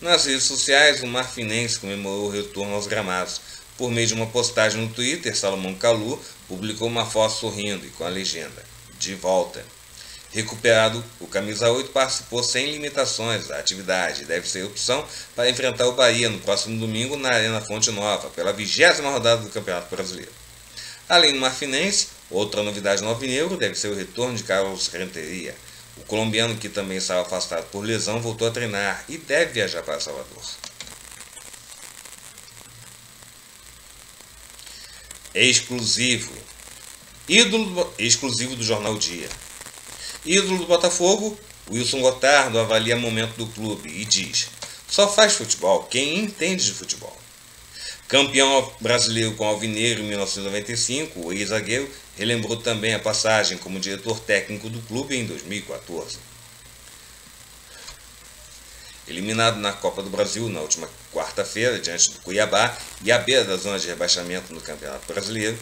A: Nas redes sociais, o Marfinense comemorou o retorno aos gramados. Por meio de uma postagem no Twitter, Salomão Calu publicou uma foto sorrindo e com a legenda: De volta. Recuperado, o camisa 8 participou sem limitações da atividade deve ser opção para enfrentar o Bahia no próximo domingo na Arena Fonte Nova, pela vigésima rodada do Campeonato Brasileiro. Além do Marfinense, outra novidade no Alvinegro deve ser o retorno de Carlos Renteria. O colombiano, que também estava afastado por lesão, voltou a treinar e deve viajar para Salvador. Exclusivo. Ídolo exclusivo do Jornal Dia. Ídolo do Botafogo, Wilson Gotardo avalia o momento do clube e diz: só faz futebol quem entende de futebol. Campeão brasileiro com Alvinegro em 1995, o ex-zagueiro relembrou também a passagem como diretor técnico do clube em 2014. Eliminado na Copa do Brasil na última quarta-feira diante do Cuiabá e à beira da zona de rebaixamento no Campeonato Brasileiro,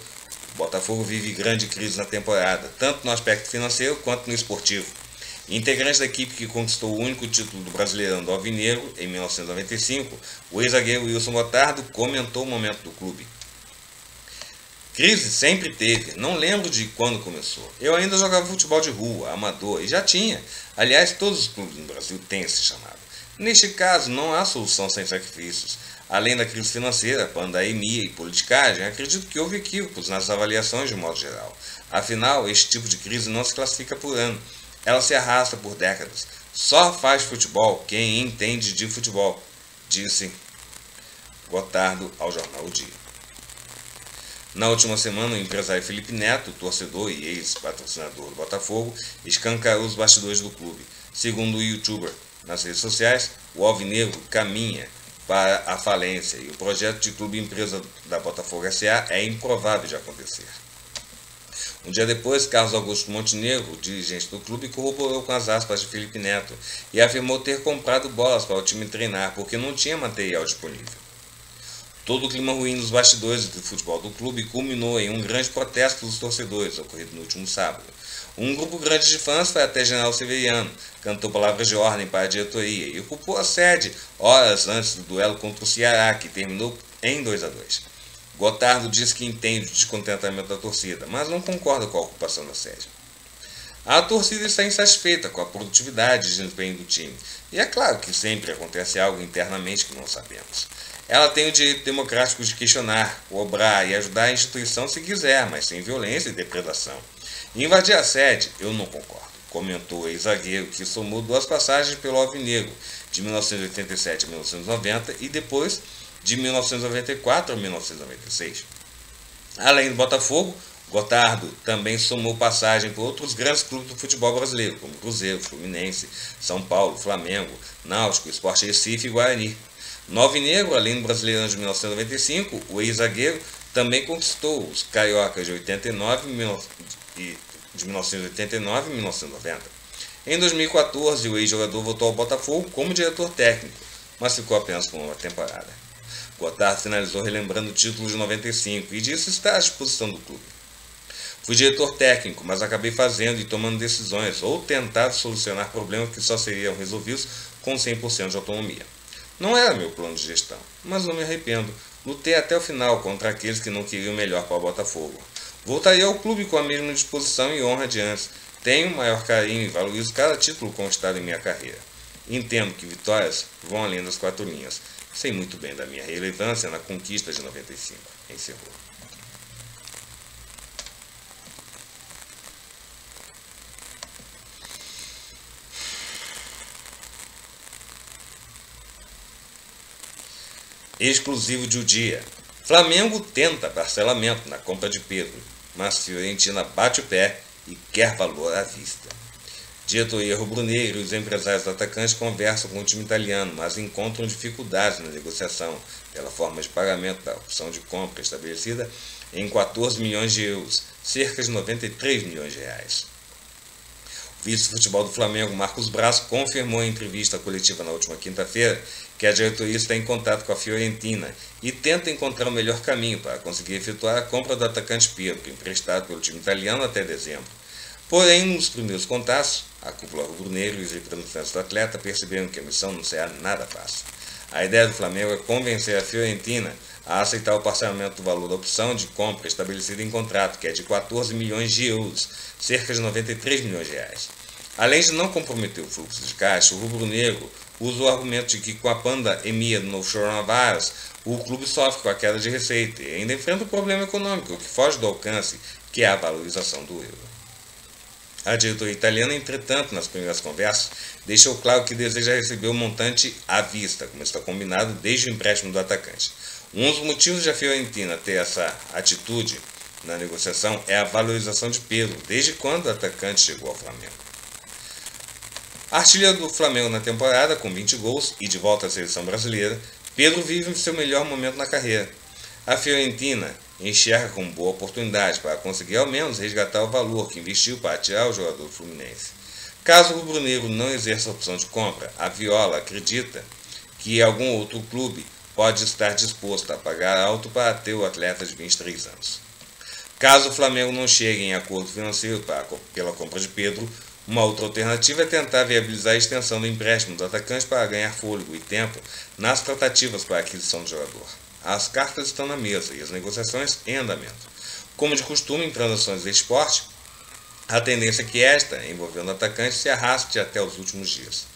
A: Botafogo vive grande crise na temporada, tanto no aspecto financeiro quanto no esportivo. Integrante da equipe que conquistou o único título do Brasileirão do Alvinegro em 1995, o ex-zagueiro Wilson Gotardo comentou o momento do clube. Crise sempre teve, não lembro de quando começou. Eu ainda jogava futebol de rua, amador, e já tinha. Aliás, todos os clubes no Brasil têm esse chamado. Neste caso, não há solução sem sacrifícios. Além da crise financeira, pandemia e politicagem, acredito que houve equívocos nas avaliações de modo geral. Afinal, este tipo de crise não se classifica por ano. Ela se arrasta por décadas. Só faz futebol quem entende de futebol, disse Gotardo ao jornal O Dia. Na última semana, o empresário Felipe Neto, torcedor e ex-patrocinador do Botafogo, escancarou os bastidores do clube. Segundo o youtuber nas redes sociais, o Alvinegro caminha para a falência e o projeto de clube empresa da Botafogo SA é improvável de acontecer. Um dia depois, Carlos Augusto Montenegro, dirigente do clube, corroborou com as aspas de Felipe Neto e afirmou ter comprado bolas para o time treinar porque não tinha material disponível. Todo o clima ruim nos bastidores do futebol do clube culminou em um grande protesto dos torcedores, ocorrido no último sábado. Um grupo grande de fãs foi até General Severiano, cantou palavras de ordem para a diretoria e ocupou a sede horas antes do duelo contra o Ceará, que terminou em 2 a 2 Gotardo diz que entende o descontentamento da torcida, mas não concorda com a ocupação da sede. A torcida está insatisfeita com a produtividade e desempenho do time, e é claro que sempre acontece algo internamente que não sabemos. Ela tem o direito democrático de questionar, cobrar e ajudar a instituição se quiser, mas sem violência e depredação. Invadir a sede, eu não concordo, comentou o ex-zagueiro que somou duas passagens pelo Alvinegro, de 1987 a 1990 e depois de 1994 a 1996. Além do Botafogo, Gotardo também somou passagem por outros grandes clubes do futebol brasileiro, como Cruzeiro, Fluminense, São Paulo, Flamengo, Náutico, Esporte Recife e Guarani. Nove Negro, além do Brasileirão de 1995, o ex-zagueiro também conquistou os Cariocas de 89 de 1989 e 1990. Em 2014, o ex-jogador voltou ao Botafogo como diretor técnico, mas ficou apenas por uma temporada. Gotardo finalizou relembrando o título de 95 e disse estar à disposição do clube. Fui diretor técnico, mas acabei fazendo e tomando decisões ou tentado solucionar problemas que só seriam resolvidos com 100% de autonomia. Não era meu plano de gestão, mas não me arrependo. Lutei até o final contra aqueles que não queriam melhor para o Botafogo. Voltaria ao clube com a mesma disposição e honra de antes. Tenho maior carinho e valorizo cada título conquistado em minha carreira. Entendo que vitórias vão além das quatro linhas. Sei muito bem da minha relevância na conquista de 95. Encerrou. Exclusivo de o dia. Flamengo tenta parcelamento na compra de Pedro mas Fiorentina bate o pé e quer valor à vista. Diretoria rubro-negro e os empresários do atacante conversam com o time italiano, mas encontram dificuldades na negociação pela forma de pagamento da opção de compra estabelecida em 14 milhões de euros, cerca de 93 milhões de reais. O vice-futebol do Flamengo, Marcos Braz, confirmou em entrevista coletiva na última quinta-feira que a diretoria está em contato com a Fiorentina e tenta encontrar o melhor caminho para conseguir efetuar a compra do atacante Pedro, emprestado pelo time italiano até dezembro. Porém, nos primeiros contatos, a cúpula rubro-negra e os representantes do atleta perceberam que a missão não será nada fácil. A ideia do Flamengo é convencer a Fiorentina a aceitar o parcelamento do valor da opção de compra estabelecida em contrato, que é de 14 milhões de euros, cerca de 93 milhões de reais. Além de não comprometer o fluxo de caixa, o rubro-negro usa o argumento de que com a pandemia do novo coronavírus, o clube sofre com a queda de receita e ainda enfrenta um problema econômico que foge do alcance, que é a valorização do euro. A diretoria italiana, entretanto, nas primeiras conversas, deixou claro que deseja receber o montante à vista, como está combinado desde o empréstimo do atacante. Um dos motivos de a Fiorentina ter essa atitude na negociação é a valorização de Pedro, desde quando o atacante chegou ao Flamengo. Artilheiro do Flamengo na temporada, com 20 gols e de volta à seleção brasileira, Pedro vive seu melhor momento na carreira. A Fiorentina enxerga como boa oportunidade para conseguir ao menos resgatar o valor que investiu para tirar o jogador fluminense. Caso o rubro-negro não exerça a opção de compra, a Viola acredita que algum outro clube pode estar disposto a pagar alto para ter o atleta de 23 anos. Caso o Flamengo não chegue em acordo financeiro para, pela compra de Pedro, uma outra alternativa é tentar viabilizar a extensão do empréstimo do atacante para ganhar fôlego e tempo nas tratativas para a aquisição do jogador. As cartas estão na mesa e as negociações em andamento. Como de costume em transações de esporte, a tendência é que esta, envolvendo o atacante, se arraste até os últimos dias.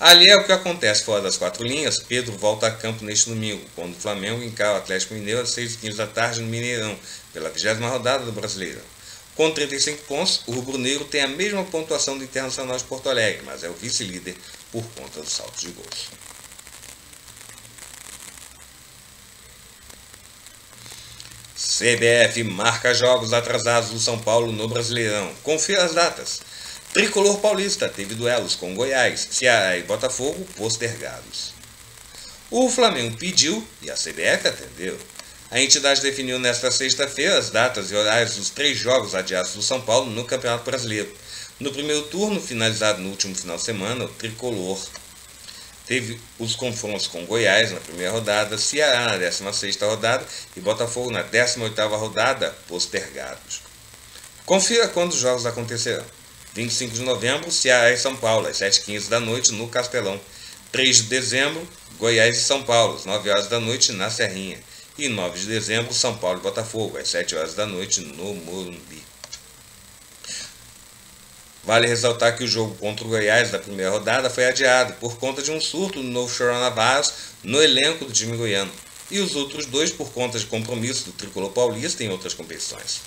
A: Ali é o que acontece fora das quatro linhas. Pedro volta a campo neste domingo, quando o Flamengo encara o Atlético Mineiro às 6h15 da tarde no Mineirão, pela 20 rodada do Brasileiro. Com 35 pontos, o rubro-negro tem a mesma pontuação do Internacional de Porto Alegre, mas é o vice-líder por conta dos saltos de gols. CBF marca jogos atrasados do São Paulo no Brasileirão. Confira as datas. Tricolor Paulista teve duelos com Goiás, Ceará e Botafogo postergados. O Flamengo pediu e a CBF atendeu. A entidade definiu nesta sexta-feira as datas e horários dos três jogos adiados do São Paulo no Campeonato Brasileiro. No primeiro turno, finalizado no último final de semana, o tricolor teve os confrontos com Goiás na primeira rodada, Ceará na 16 rodada e Botafogo na 18 rodada, postergados. Confira quando os jogos acontecerão. 25 de novembro, Ceará e São Paulo, às 7h15 da noite, no Castelão. 3 de dezembro, Goiás e São Paulo, às 9 horas da noite, na Serrinha. E 9 de dezembro, São Paulo e Botafogo, às 7 horas da noite, no Morumbi. Vale ressaltar que o jogo contra o Goiás da primeira rodada foi adiado por conta de um surto do novo coronavírus no elenco do time goiano. e os outros dois por conta de compromisso do tricolor paulista em outras competições.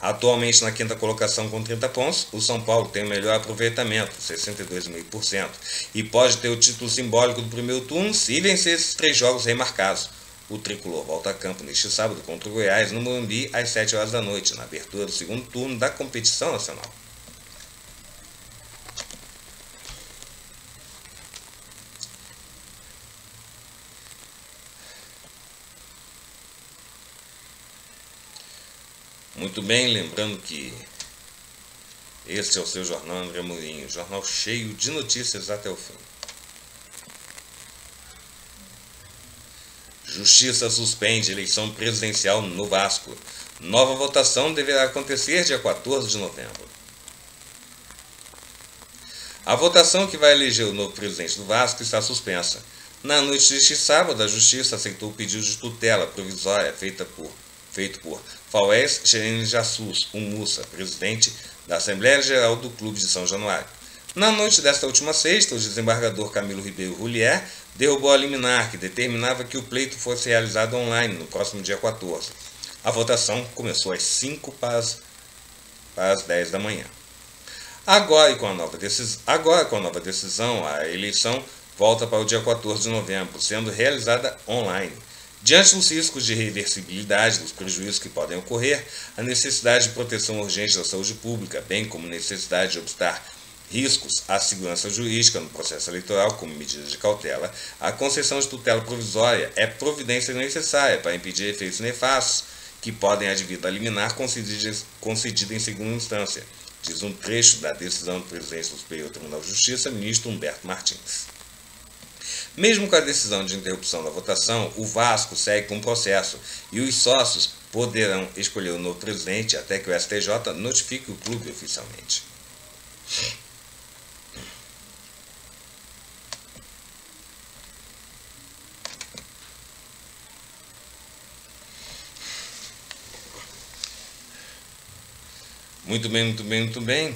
A: Atualmente na quinta colocação com 30 pontos, o São Paulo tem o melhor aproveitamento, 62,5%, e pode ter o título simbólico do primeiro turno se vencer esses três jogos remarcados. O tricolor volta a campo neste sábado contra o Goiás no Morumbi às 7 horas da noite, na abertura do segundo turno da competição nacional. Muito bem, lembrando que este é o seu jornal André Mourinho, jornal cheio de notícias até o fim. Justiça suspende eleição presidencial no Vasco. Nova votação deverá acontecer dia 14 de novembro. A votação que vai eleger o novo presidente do Vasco está suspensa. Na noite deste sábado, a Justiça aceitou o pedido de tutela provisória feita por, feito por Faués Xerene Jassus, um Mussa, presidente da Assembleia Geral do Clube de São Januário. Na noite desta última sexta, o desembargador Camilo Ribeiro Roulier derrubou a liminar que determinava que o pleito fosse realizado online no próximo dia 14. A votação começou às 5 para as, para as 10 da manhã. Agora, com a nova decisão, agora, com a nova decisão, a eleição volta para o dia 14 de novembro, sendo realizada online. Diante dos riscos de reversibilidade dos prejuízos que podem ocorrer, a necessidade de proteção urgente da saúde pública, bem como a necessidade de obstar riscos à segurança jurídica no processo eleitoral como medida de cautela, a concessão de tutela provisória é providência necessária para impedir efeitos nefastos que podem advir da liminar concedida em segunda instância, diz um trecho da decisão do presidente do Superior Tribunal de Justiça, ministro Humberto Martins. Mesmo com a decisão de interrupção da votação, o Vasco segue com o processo e os sócios poderão escolher o novo presidente até que o STJ notifique o clube oficialmente. Muito bem, muito bem, muito bem.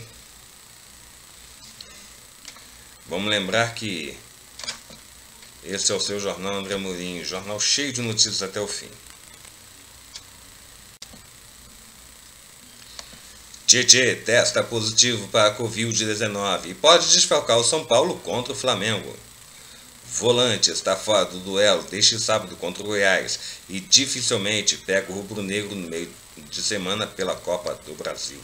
A: Vamos lembrar que esse é o seu jornal André Mourinho, jornal cheio de notícias até o fim. Tietê testa positivo para a Covid-19 e pode desfalcar o São Paulo contra o Flamengo. Volante está fora do duelo deste sábado contra o Goiás e dificilmente pega o rubro-negro no meio de semana pela Copa do Brasil.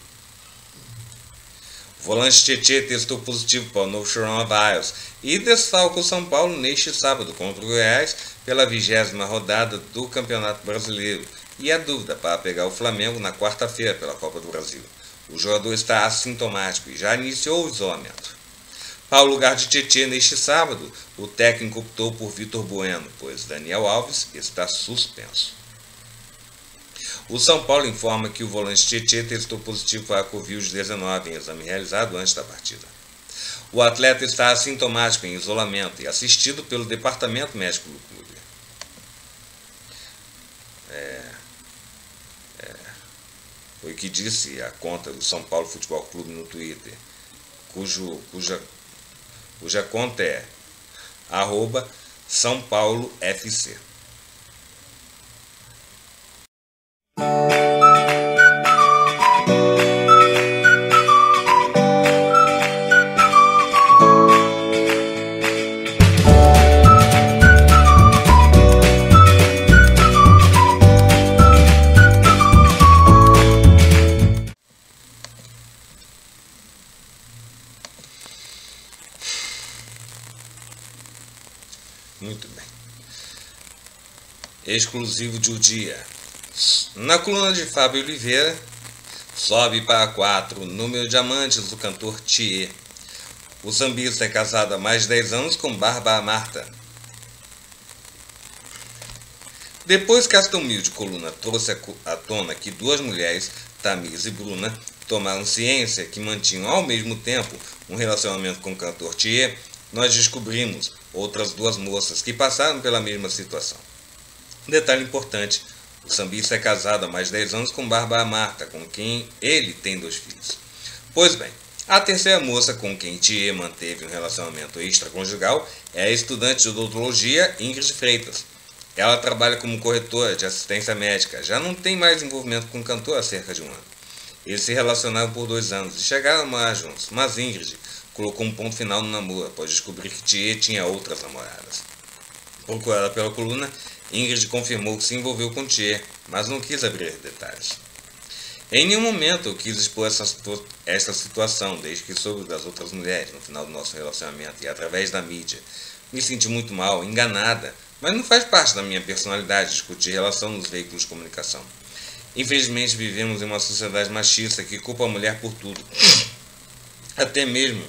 A: Volante Tietê testou positivo para o novo coronavírus e desfalca o São Paulo neste sábado contra o Goiás pela vigésima rodada do Campeonato Brasileiro e a dúvida para pegar o Flamengo na quarta-feira pela Copa do Brasil. O jogador está assintomático e já iniciou o isolamento. Para o lugar de Tietê neste sábado, o técnico optou por Vitor Bueno, pois Daniel Alves está suspenso. O São Paulo informa que o volante Tietê testou positivo para a Covid-19 em exame realizado antes da partida. O atleta está assintomático em isolamento e assistido pelo departamento médico do clube. É, é, foi o que disse a conta do São Paulo Futebol Clube no Twitter, cujo, cuja, cuja conta é arroba São Paulo FC. Muito bem. Exclusivo de o dia. Na coluna de Fábio Oliveira, sobe para 4 o número de amantes do cantor Thier. O sambista é casado há mais de 10 anos com Bárbara Marta. Depois que esta humilde coluna trouxe à tona que duas mulheres, Tamires e Bruna, tomaram ciência que mantinham ao mesmo tempo um relacionamento com o cantor Thier, nós descobrimos outras duas moças que passaram pela mesma situação. Detalhe importante, o sambista é casado há mais de 10 anos com Bárbara Marta, com quem ele tem dois filhos. Pois bem, a terceira moça com quem Thier manteve um relacionamento extraconjugal é a estudante de odontologia Ingrid Freitas. Ela trabalha como corretora de assistência médica. Já não tem mais envolvimento com o cantor há cerca de um ano. Eles se relacionaram por dois anos e chegaram a juntos, mas Ingrid colocou um ponto final no namoro após descobrir que Thier tinha outras namoradas. Procurada pela coluna, Ingrid confirmou que se envolveu com Thier, mas não quis abrir detalhes. Em nenhum momento eu quis expor essa, situação, desde que soube das outras mulheres no final do nosso relacionamento e através da mídia. Me senti muito mal, enganada, mas não faz parte da minha personalidade discutir relação nos veículos de comunicação. Infelizmente vivemos em uma sociedade machista que culpa a mulher por tudo. Até mesmo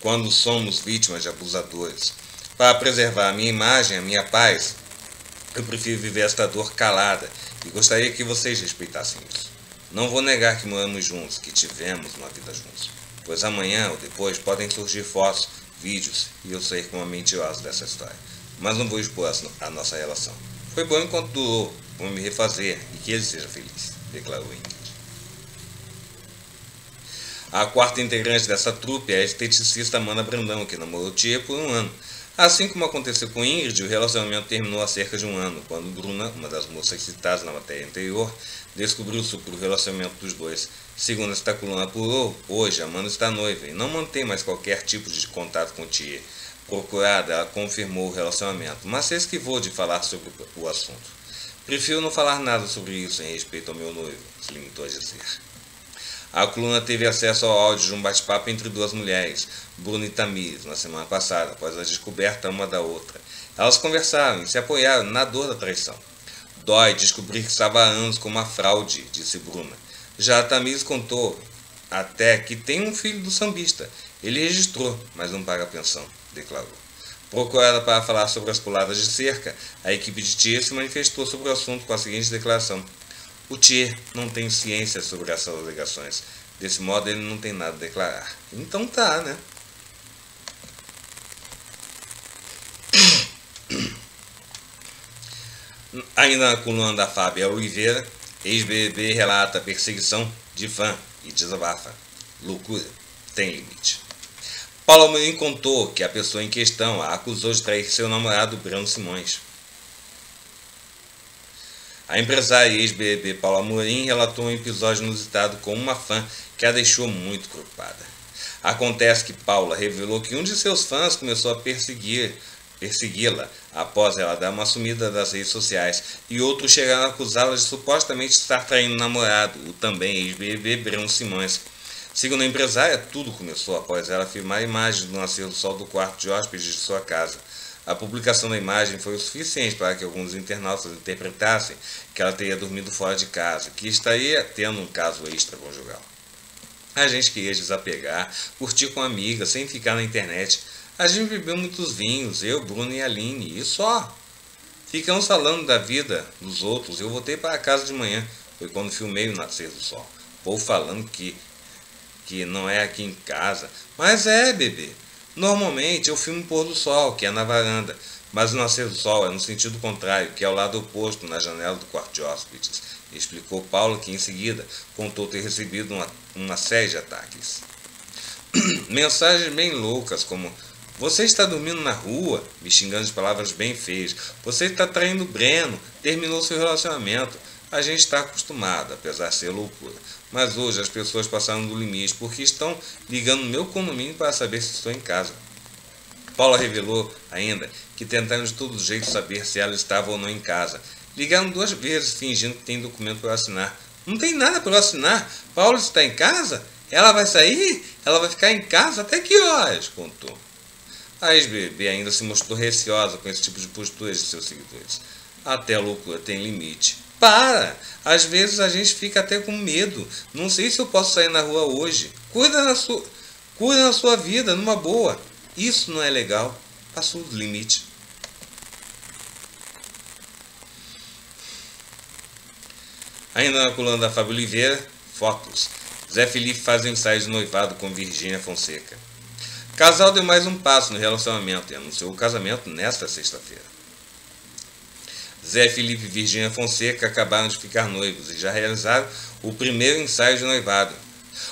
A: quando somos vítimas de abusadores. Para preservar a minha imagem, a minha paz, eu prefiro viver esta dor calada e gostaria que vocês respeitassem isso. Não vou negar que moramos juntos, que tivemos uma vida juntos, pois amanhã ou depois podem surgir fotos, vídeos e eu sair como uma mentirosa dessa história. Mas não vou expor a nossa relação. Foi bom enquanto durou, vou me refazer e que ele seja feliz, declarou Ingrid. A quarta integrante dessa trupe é a esteticista Amanda Brandão, que namorou Tia por um ano. Assim como aconteceu com Ingrid, o relacionamento terminou há cerca de um ano, quando Bruna, uma das moças citadas na matéria anterior, descobriu sobre o relacionamento dos dois. Segundo esta coluna apurou, hoje Amanda está noiva e não mantém mais qualquer tipo de contato com Tia. Procurada, ela confirmou o relacionamento, mas se esquivou de falar sobre o assunto. Prefiro não falar nada sobre isso em respeito ao meu noivo, se limitou a dizer. A coluna teve acesso ao áudio de um bate-papo entre duas mulheres, Bruno e Tamires, na semana passada, após a descoberta uma da outra. Elas conversaram e se apoiaram na dor da traição. Dói descobrir que estava há anos com uma fraude, disse Bruna. Já a Tamires contou até que tem um filho do sambista. Ele registrou, mas não paga a pensão, declarou. Procurada para falar sobre as puladas de cerca, a equipe de Tia se manifestou sobre o assunto com a seguinte declaração. O Thier não tem ciência sobre essas alegações. Desse modo, ele não tem nada a declarar. Então tá, né? Ainda na coluna da Fábia Oliveira, ex-BBB relata perseguição de fã e desabafa. Loucura tem limite. Paula Amorim contou que a pessoa em questão a acusou de trair seu namorado Bruno Simões. A empresária ex-BBB Paula Amorim relatou um episódio inusitado com uma fã que a deixou muito preocupada. Acontece que Paula revelou que um de seus fãs começou a perseguir persegui-la após ela dar uma sumida das redes sociais e outros chegaram a acusá-la de supostamente estar traindo o namorado, o também ex-BBB Breno Simões. Segundo a empresária, tudo começou após ela filmar imagens do nascer do sol do quarto de hóspedes de sua casa. A publicação da imagem foi o suficiente para que alguns internautas interpretassem que ela teria dormido fora de casa, que estaria tendo um caso extraconjugal. A gente queria desapegar, curtir com amigas, sem ficar na internet. A gente bebeu muitos vinhos, eu, Bruno e Aline, e só. Ficamos falando da vida dos outros. Eu voltei para casa de manhã, foi quando filmei o nascer do sol. Povo falando que, que não é aqui em casa. Mas é, bebê. Normalmente eu filmo o pôr do sol, que é na varanda, mas o nascer do sol é no sentido contrário, que é ao lado oposto, na janela do quarto de hóspedes, explicou Paulo, que em seguida contou ter recebido uma, uma série de ataques. Mensagens bem loucas, como você está dormindo na rua, me xingando de palavras bem feias. Você está traindo Breno, terminou seu relacionamento. A gente está acostumado, apesar de ser loucura. Mas hoje as pessoas passaram do limite porque estão ligando no meu condomínio para saber se estou em casa. Paula revelou ainda que tentaram de todo jeito saber se ela estava ou não em casa. Ligaram duas vezes fingindo que tem documento para assinar. Não tem nada para assinar. Paula está em casa? Ela vai sair? Ela vai ficar em casa até que horas? Contou. A ex-BB ainda se mostrou receosa com esse tipo de posturas de seus seguidores. Até a loucura tem limite. Para! Às vezes a gente fica até com medo. Não sei se eu posso sair na rua hoje. Cuida da sua, cuida da sua vida, numa boa. Isso não é legal. Passou do limite. Ainda na coluna da Fábio Oliveira, fotos. Zé Felipe faz um ensaio de noivado com Virgínia Fonseca. Casal deu mais um passo no relacionamento e anunciou o casamento nesta sexta-feira. Zé Felipe e Virgínia Fonseca acabaram de ficar noivos e já realizaram o primeiro ensaio de noivado.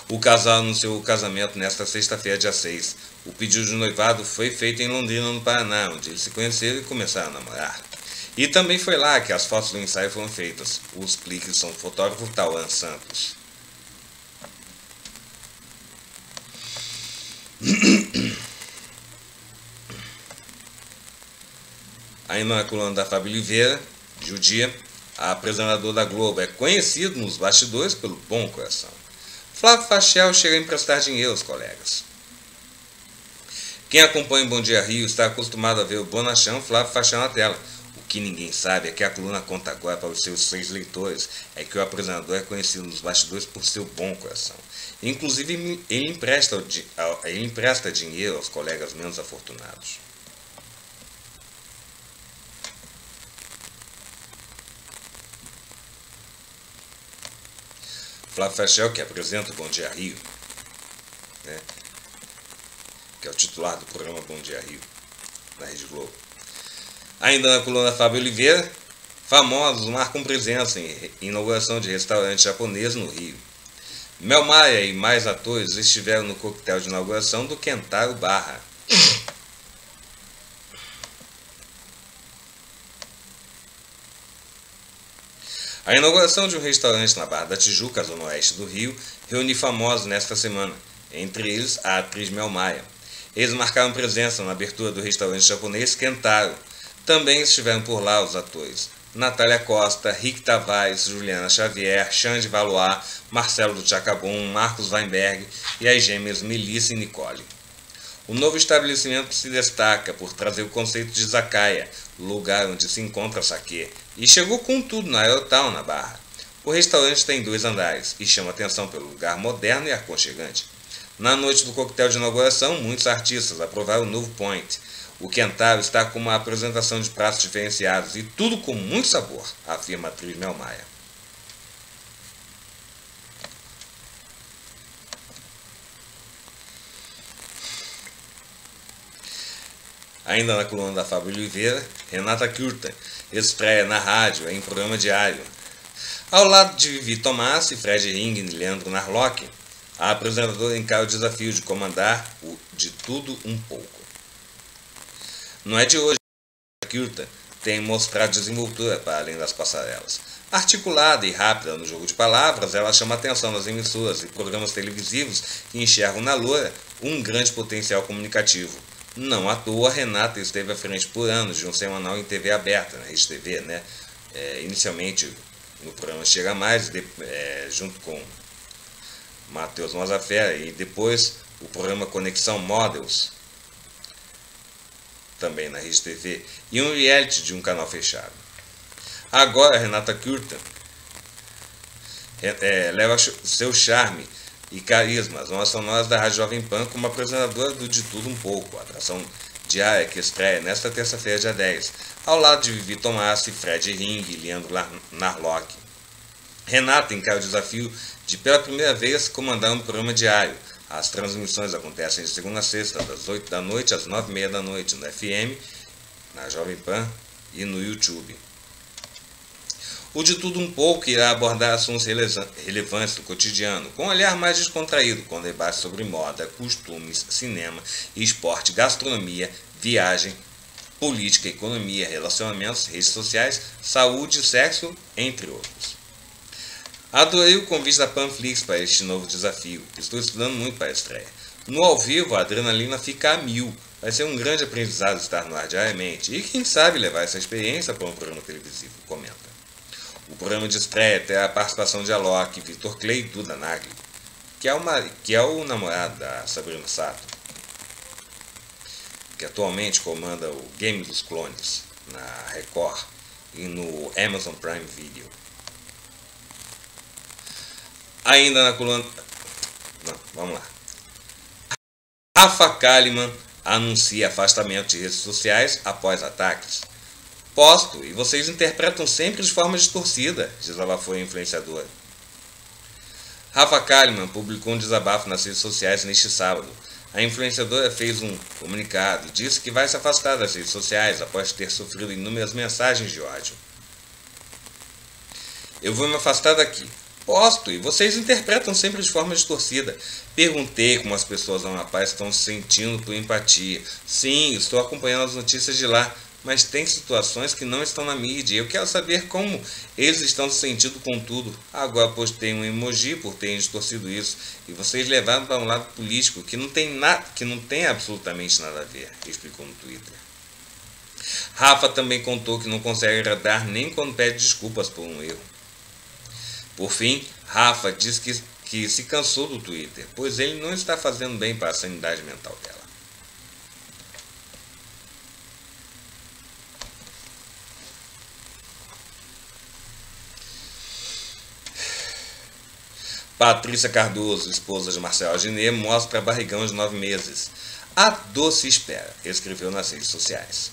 A: O casal anunciou o casamento nesta sexta-feira, dia 6. O pedido de noivado foi feito em Londrina, no Paraná, onde eles se conheceram e começaram a namorar. E também foi lá que as fotos do ensaio foram feitas. Os cliques são fotógrafo Tauan Santos. Na coluna da Fábio Oliveira, judia, a apresentadora da Globo é conhecido nos bastidores pelo bom coração. Flávio Fachel chega a emprestar dinheiro aos colegas. Quem acompanha o Bom Dia Rio está acostumado a ver o bonachão Flávio Fachel na tela. O que ninguém sabe é que a coluna conta agora para os seus seis leitores é que o apresentador é conhecido nos bastidores por seu bom coração. Inclusive, ele empresta, ele empresta dinheiro aos colegas menos afortunados. Flávio Fachel, que apresenta o Bom Dia Rio, né? que é o titular do programa Bom Dia Rio, na Rede Globo. Ainda na coluna Fábio Oliveira, famosos marcam presença em inauguração de restaurante japonês no Rio. Mel Maia e mais atores estiveram no coquetel de inauguração do Kentaro Barra. A inauguração de um restaurante na Barra da Tijuca, zona oeste do Rio, reuniu famosos nesta semana, entre eles a atriz Mel Maia. Eles marcaram presença na abertura do restaurante japonês Kentaro. Também estiveram por lá os atores Natália Costa, Rick Tavares, Juliana Xavier, Xande Valois, Marcelo do Chacabum, Marcos Weinberg e as gêmeas Melissa e Nicole. O novo estabelecimento se destaca por trazer o conceito de Zakaia, lugar onde se encontra saque, e chegou com tudo na Aerotown, na Barra. O restaurante tem dois andares e chama atenção pelo lugar moderno e aconchegante. Na noite do coquetel de inauguração, muitos artistas aprovaram o novo Point. O Kentaro está com uma apresentação de pratos diferenciados e tudo com muito sabor, afirma a atriz Mel Maia. Ainda na coluna da Fábio Oliveira, Renata Curta estreia na rádio em programa diário. Ao lado de Vivi Tomás e Fred Ring e Leandro Narlock, a apresentadora encara o desafio de comandar o de tudo um pouco. Não é de hoje que Curta tem mostrado desenvoltura para além das passarelas. Articulada e rápida no jogo de palavras, ela chama a atenção das emissoras e programas televisivos que enxergam na loura um grande potencial comunicativo não à toa, Renata esteve à frente por anos de um semanal em TV aberta, na Rede TV, né? É, inicialmente no programa Chega Mais, de, é, junto com Matheus Mazafera, e depois o programa Conexão Models, também na Rede TV, e um reality de um canal fechado. Agora, Renata Curta é, leva seu charme e carisma. As ondas sonoras da Rádio Jovem Pan como apresentadora do De Tudo Um Pouco, atração diária que estreia nesta terça-feira, dia 10, ao lado de Vivi Tomassi, Fred Ring e Leandro Narlock. Renata encara o desafio de pela primeira vez comandar um programa diário. As transmissões acontecem de segunda a sexta, das 8 da noite às 9 e meia da noite, no FM, na Jovem Pan e no YouTube. O de tudo um pouco irá abordar assuntos relevantes do cotidiano, com um olhar mais descontraído, com debates sobre moda, costumes, cinema, esporte, gastronomia, viagem, política, economia, relacionamentos, redes sociais, saúde, sexo, entre outros. Adorei o convite da Panflix para este novo desafio. Estou estudando muito para a estreia. No ao vivo, a adrenalina fica a mil. Vai ser um grande aprendizado estar no ar diariamente e, quem sabe, levar essa experiência para um programa televisivo, comenta. O programa de estreia tem a participação de Alok, Vitor Clay e Duda Nagli, que é, que é o namorado da Sabrina Sato, que atualmente comanda o Game dos Clones na Record e no Amazon Prime Video. Ainda na coluna. Não, vamos lá. Rafa Kalimann anuncia afastamento de redes sociais após ataques. Posto, e vocês interpretam sempre de forma distorcida, desabafou a influenciadora. Rafa Kalimann publicou um desabafo nas redes sociais neste sábado. A influenciadora fez um comunicado e disse que vai se afastar das redes sociais após ter sofrido inúmeras mensagens de ódio. Eu vou me afastar daqui. Posto, e vocês interpretam sempre de forma distorcida. Perguntei como as pessoas na Amapá estão se sentindo por empatia. Sim, estou acompanhando as notícias de lá. Mas tem situações que não estão na mídia. Eu quero saber como eles estão se sentindo com tudo. Agora postei um emoji por terem distorcido isso e vocês levaram para um lado político que não tem nada, que não tem absolutamente nada a ver, explicou no Twitter. Rafa também contou que não consegue agradar nem quando pede desculpas por um erro. Por fim, Rafa disse que, que se cansou do Twitter, pois ele não está fazendo bem para a sanidade mental dela. Patrícia Cardoso, esposa de Marcelo Aginé, mostra barrigão de nove meses. A doce espera, escreveu nas redes sociais.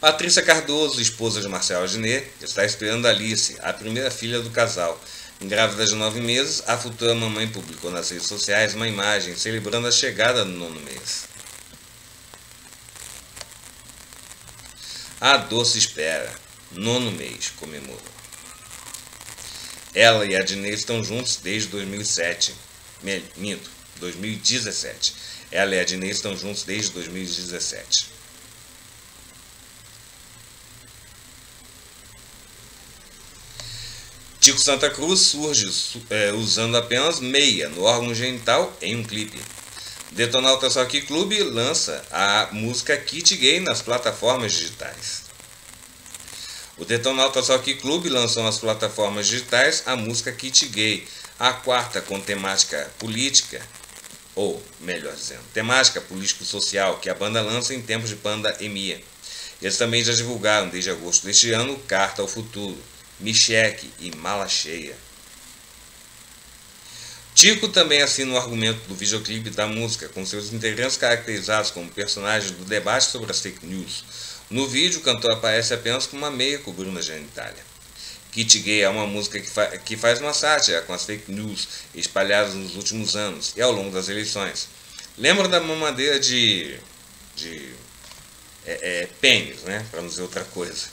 A: Patrícia Cardoso, esposa de Marcelo Aginé, está esperando Alice, a primeira filha do casal. Grávida de nove meses, a futura mamãe publicou nas redes sociais uma imagem celebrando a chegada do nono mês. A doce espera, nono mês, comemorou. Ela e a Adnei estão juntos desde 2007. Minto, 2017. Ela e a Adnei estão juntos desde 2017. Tico Santa Cruz surge é, usando apenas meia no órgão genital em um clipe. Detonauta Rock Club lança a música Kit Gay nas plataformas digitais. O Detonautas Rock Club lançou nas plataformas digitais a música Kit Gay, a quarta com temática política, ou melhor dizendo, temática político-social que a banda lança em tempos de pandemia. Eles também já divulgaram desde agosto deste ano Carta ao Futuro, Me Cheque e Mala Cheia. Tico também assina o argumento do videoclipe da música, com seus integrantes caracterizados como personagens do debate sobre as fake news, no vídeo, o cantor aparece apenas com uma meia cobrindo a genitália. Kit Gay é uma música que, fa que faz uma sátira com as fake news espalhadas nos últimos anos e ao longo das eleições. Lembra da mamadeira de. de. É, é, pênis, né? Para não dizer outra coisa.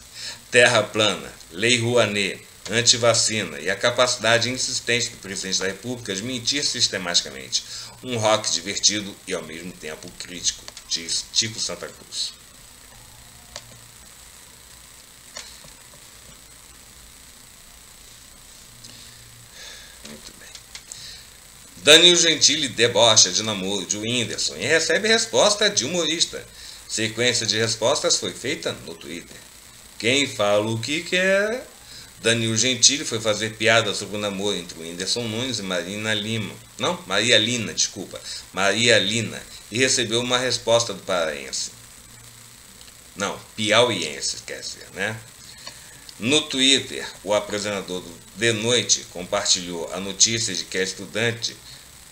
A: Terra plana, Lei Rouanet, antivacina e a capacidade insistente do presidente da República de mentir sistematicamente. Um rock divertido e ao mesmo tempo crítico, diz Tico Santa Cruz. Danilo Gentili debocha de namoro de Whindersson e recebe resposta de humorista. Sequência de respostas foi feita no Twitter. Quem fala o que quer? Danilo Gentili foi fazer piada sobre o namoro entre o Whindersson Nunes e Marina Lima. Não, Maria Lina, desculpa. Maria Lina. E recebeu uma resposta do paraense. Não, piauiense, quer dizer, né? No Twitter, o apresentador do De Noite compartilhou a notícia de que a estudante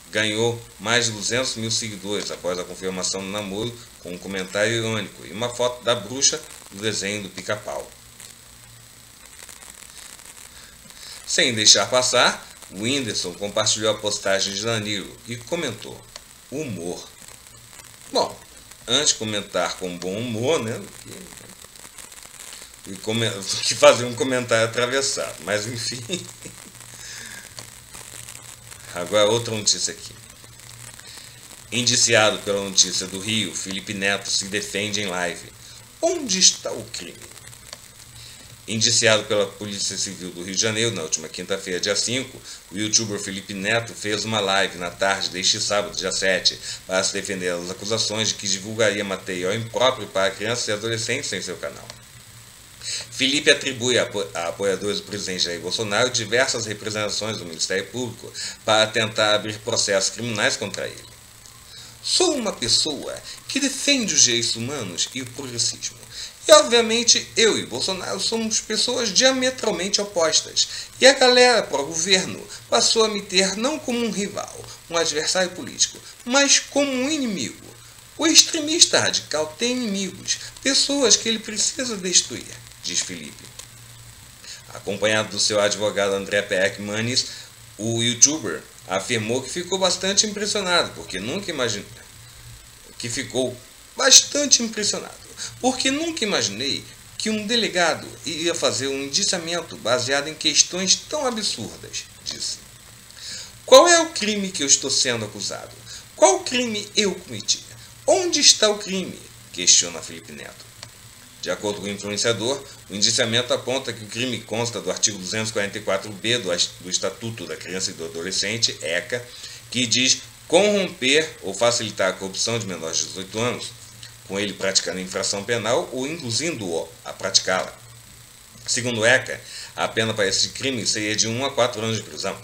A: ganhou mais de 200 mil seguidores após a confirmação do namoro com um comentário irônico e uma foto da bruxa do desenho do pica-pau. Sem deixar passar, o Whindersson compartilhou a postagem de Danilo e comentou: humor. Bom, antes de comentar com bom humor, né? Que, fazer um comentário atravessado, mas enfim. Agora outra notícia aqui. Indiciado pela notícia do Rio, Felipe Neto se defende em live. Onde está o crime? Indiciado pela Polícia Civil do Rio de Janeiro na última quinta-feira, dia 5, o youtuber Felipe Neto fez uma live na tarde deste sábado, dia 7, para se defender das acusações de que divulgaria material impróprio para crianças e adolescentes em seu canal. Felipe atribui a apoiadores do presidente Jair Bolsonaro diversas representações do Ministério Público para tentar abrir processos criminais contra ele. Sou uma pessoa que defende os direitos humanos e o progressismo. E obviamente eu e Bolsonaro somos pessoas diametralmente opostas. E a galera pró-governo passou a me ter não como um rival, um adversário político, mas como um inimigo. O extremista radical tem inimigos, pessoas que ele precisa destruir diz Felipe. Acompanhado do seu advogado André Peck Manes, o youtuber afirmou que ficou bastante impressionado, porque nunca imaginou que ficou bastante impressionado, porque nunca imaginei que um delegado iria fazer um indiciamento baseado em questões tão absurdas, disse. Qual é o crime que eu estou sendo acusado? Qual crime eu cometi? Onde está o crime? Questiona Felipe Neto. De acordo com o influenciador, o indiciamento aponta que o crime consta do artigo 244b do Estatuto da Criança e do Adolescente, ECA, que diz corromper ou facilitar a corrupção de menores de 18 anos, com ele praticando infração penal ou induzindo-o a praticá-la. Segundo ECA, a pena para esse crime seria de 1 a 4 anos de prisão.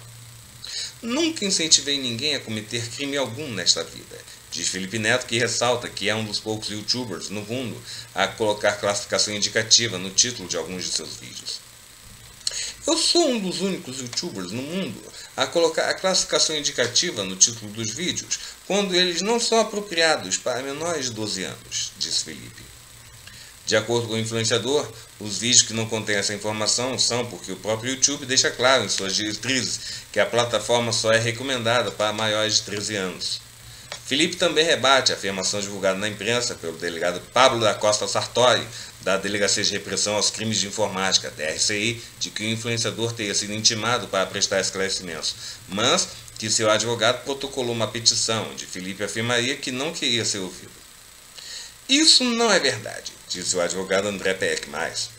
A: Nunca incentivei ninguém a cometer crime algum nesta vida, diz Felipe Neto, que ressalta que é um dos poucos youtubers no mundo a colocar classificação indicativa no título de alguns de seus vídeos. Eu sou um dos únicos youtubers no mundo a colocar a classificação indicativa no título dos vídeos, quando eles não são apropriados para menores de 12 anos, disse Felipe. De acordo com o influenciador, os vídeos que não contêm essa informação são porque o próprio YouTube deixa claro em suas diretrizes que a plataforma só é recomendada para maiores de 13 anos. Felipe também rebate a afirmação divulgada na imprensa pelo delegado Pablo da Costa Sartori, da Delegacia de Repressão aos Crimes de Informática, DRCI, de que o influenciador teria sido intimado para prestar esclarecimentos, mas que seu advogado protocolou uma petição onde Felipe afirmaria que não queria ser ouvido. Isso não é verdade, disse o advogado André Peck mais.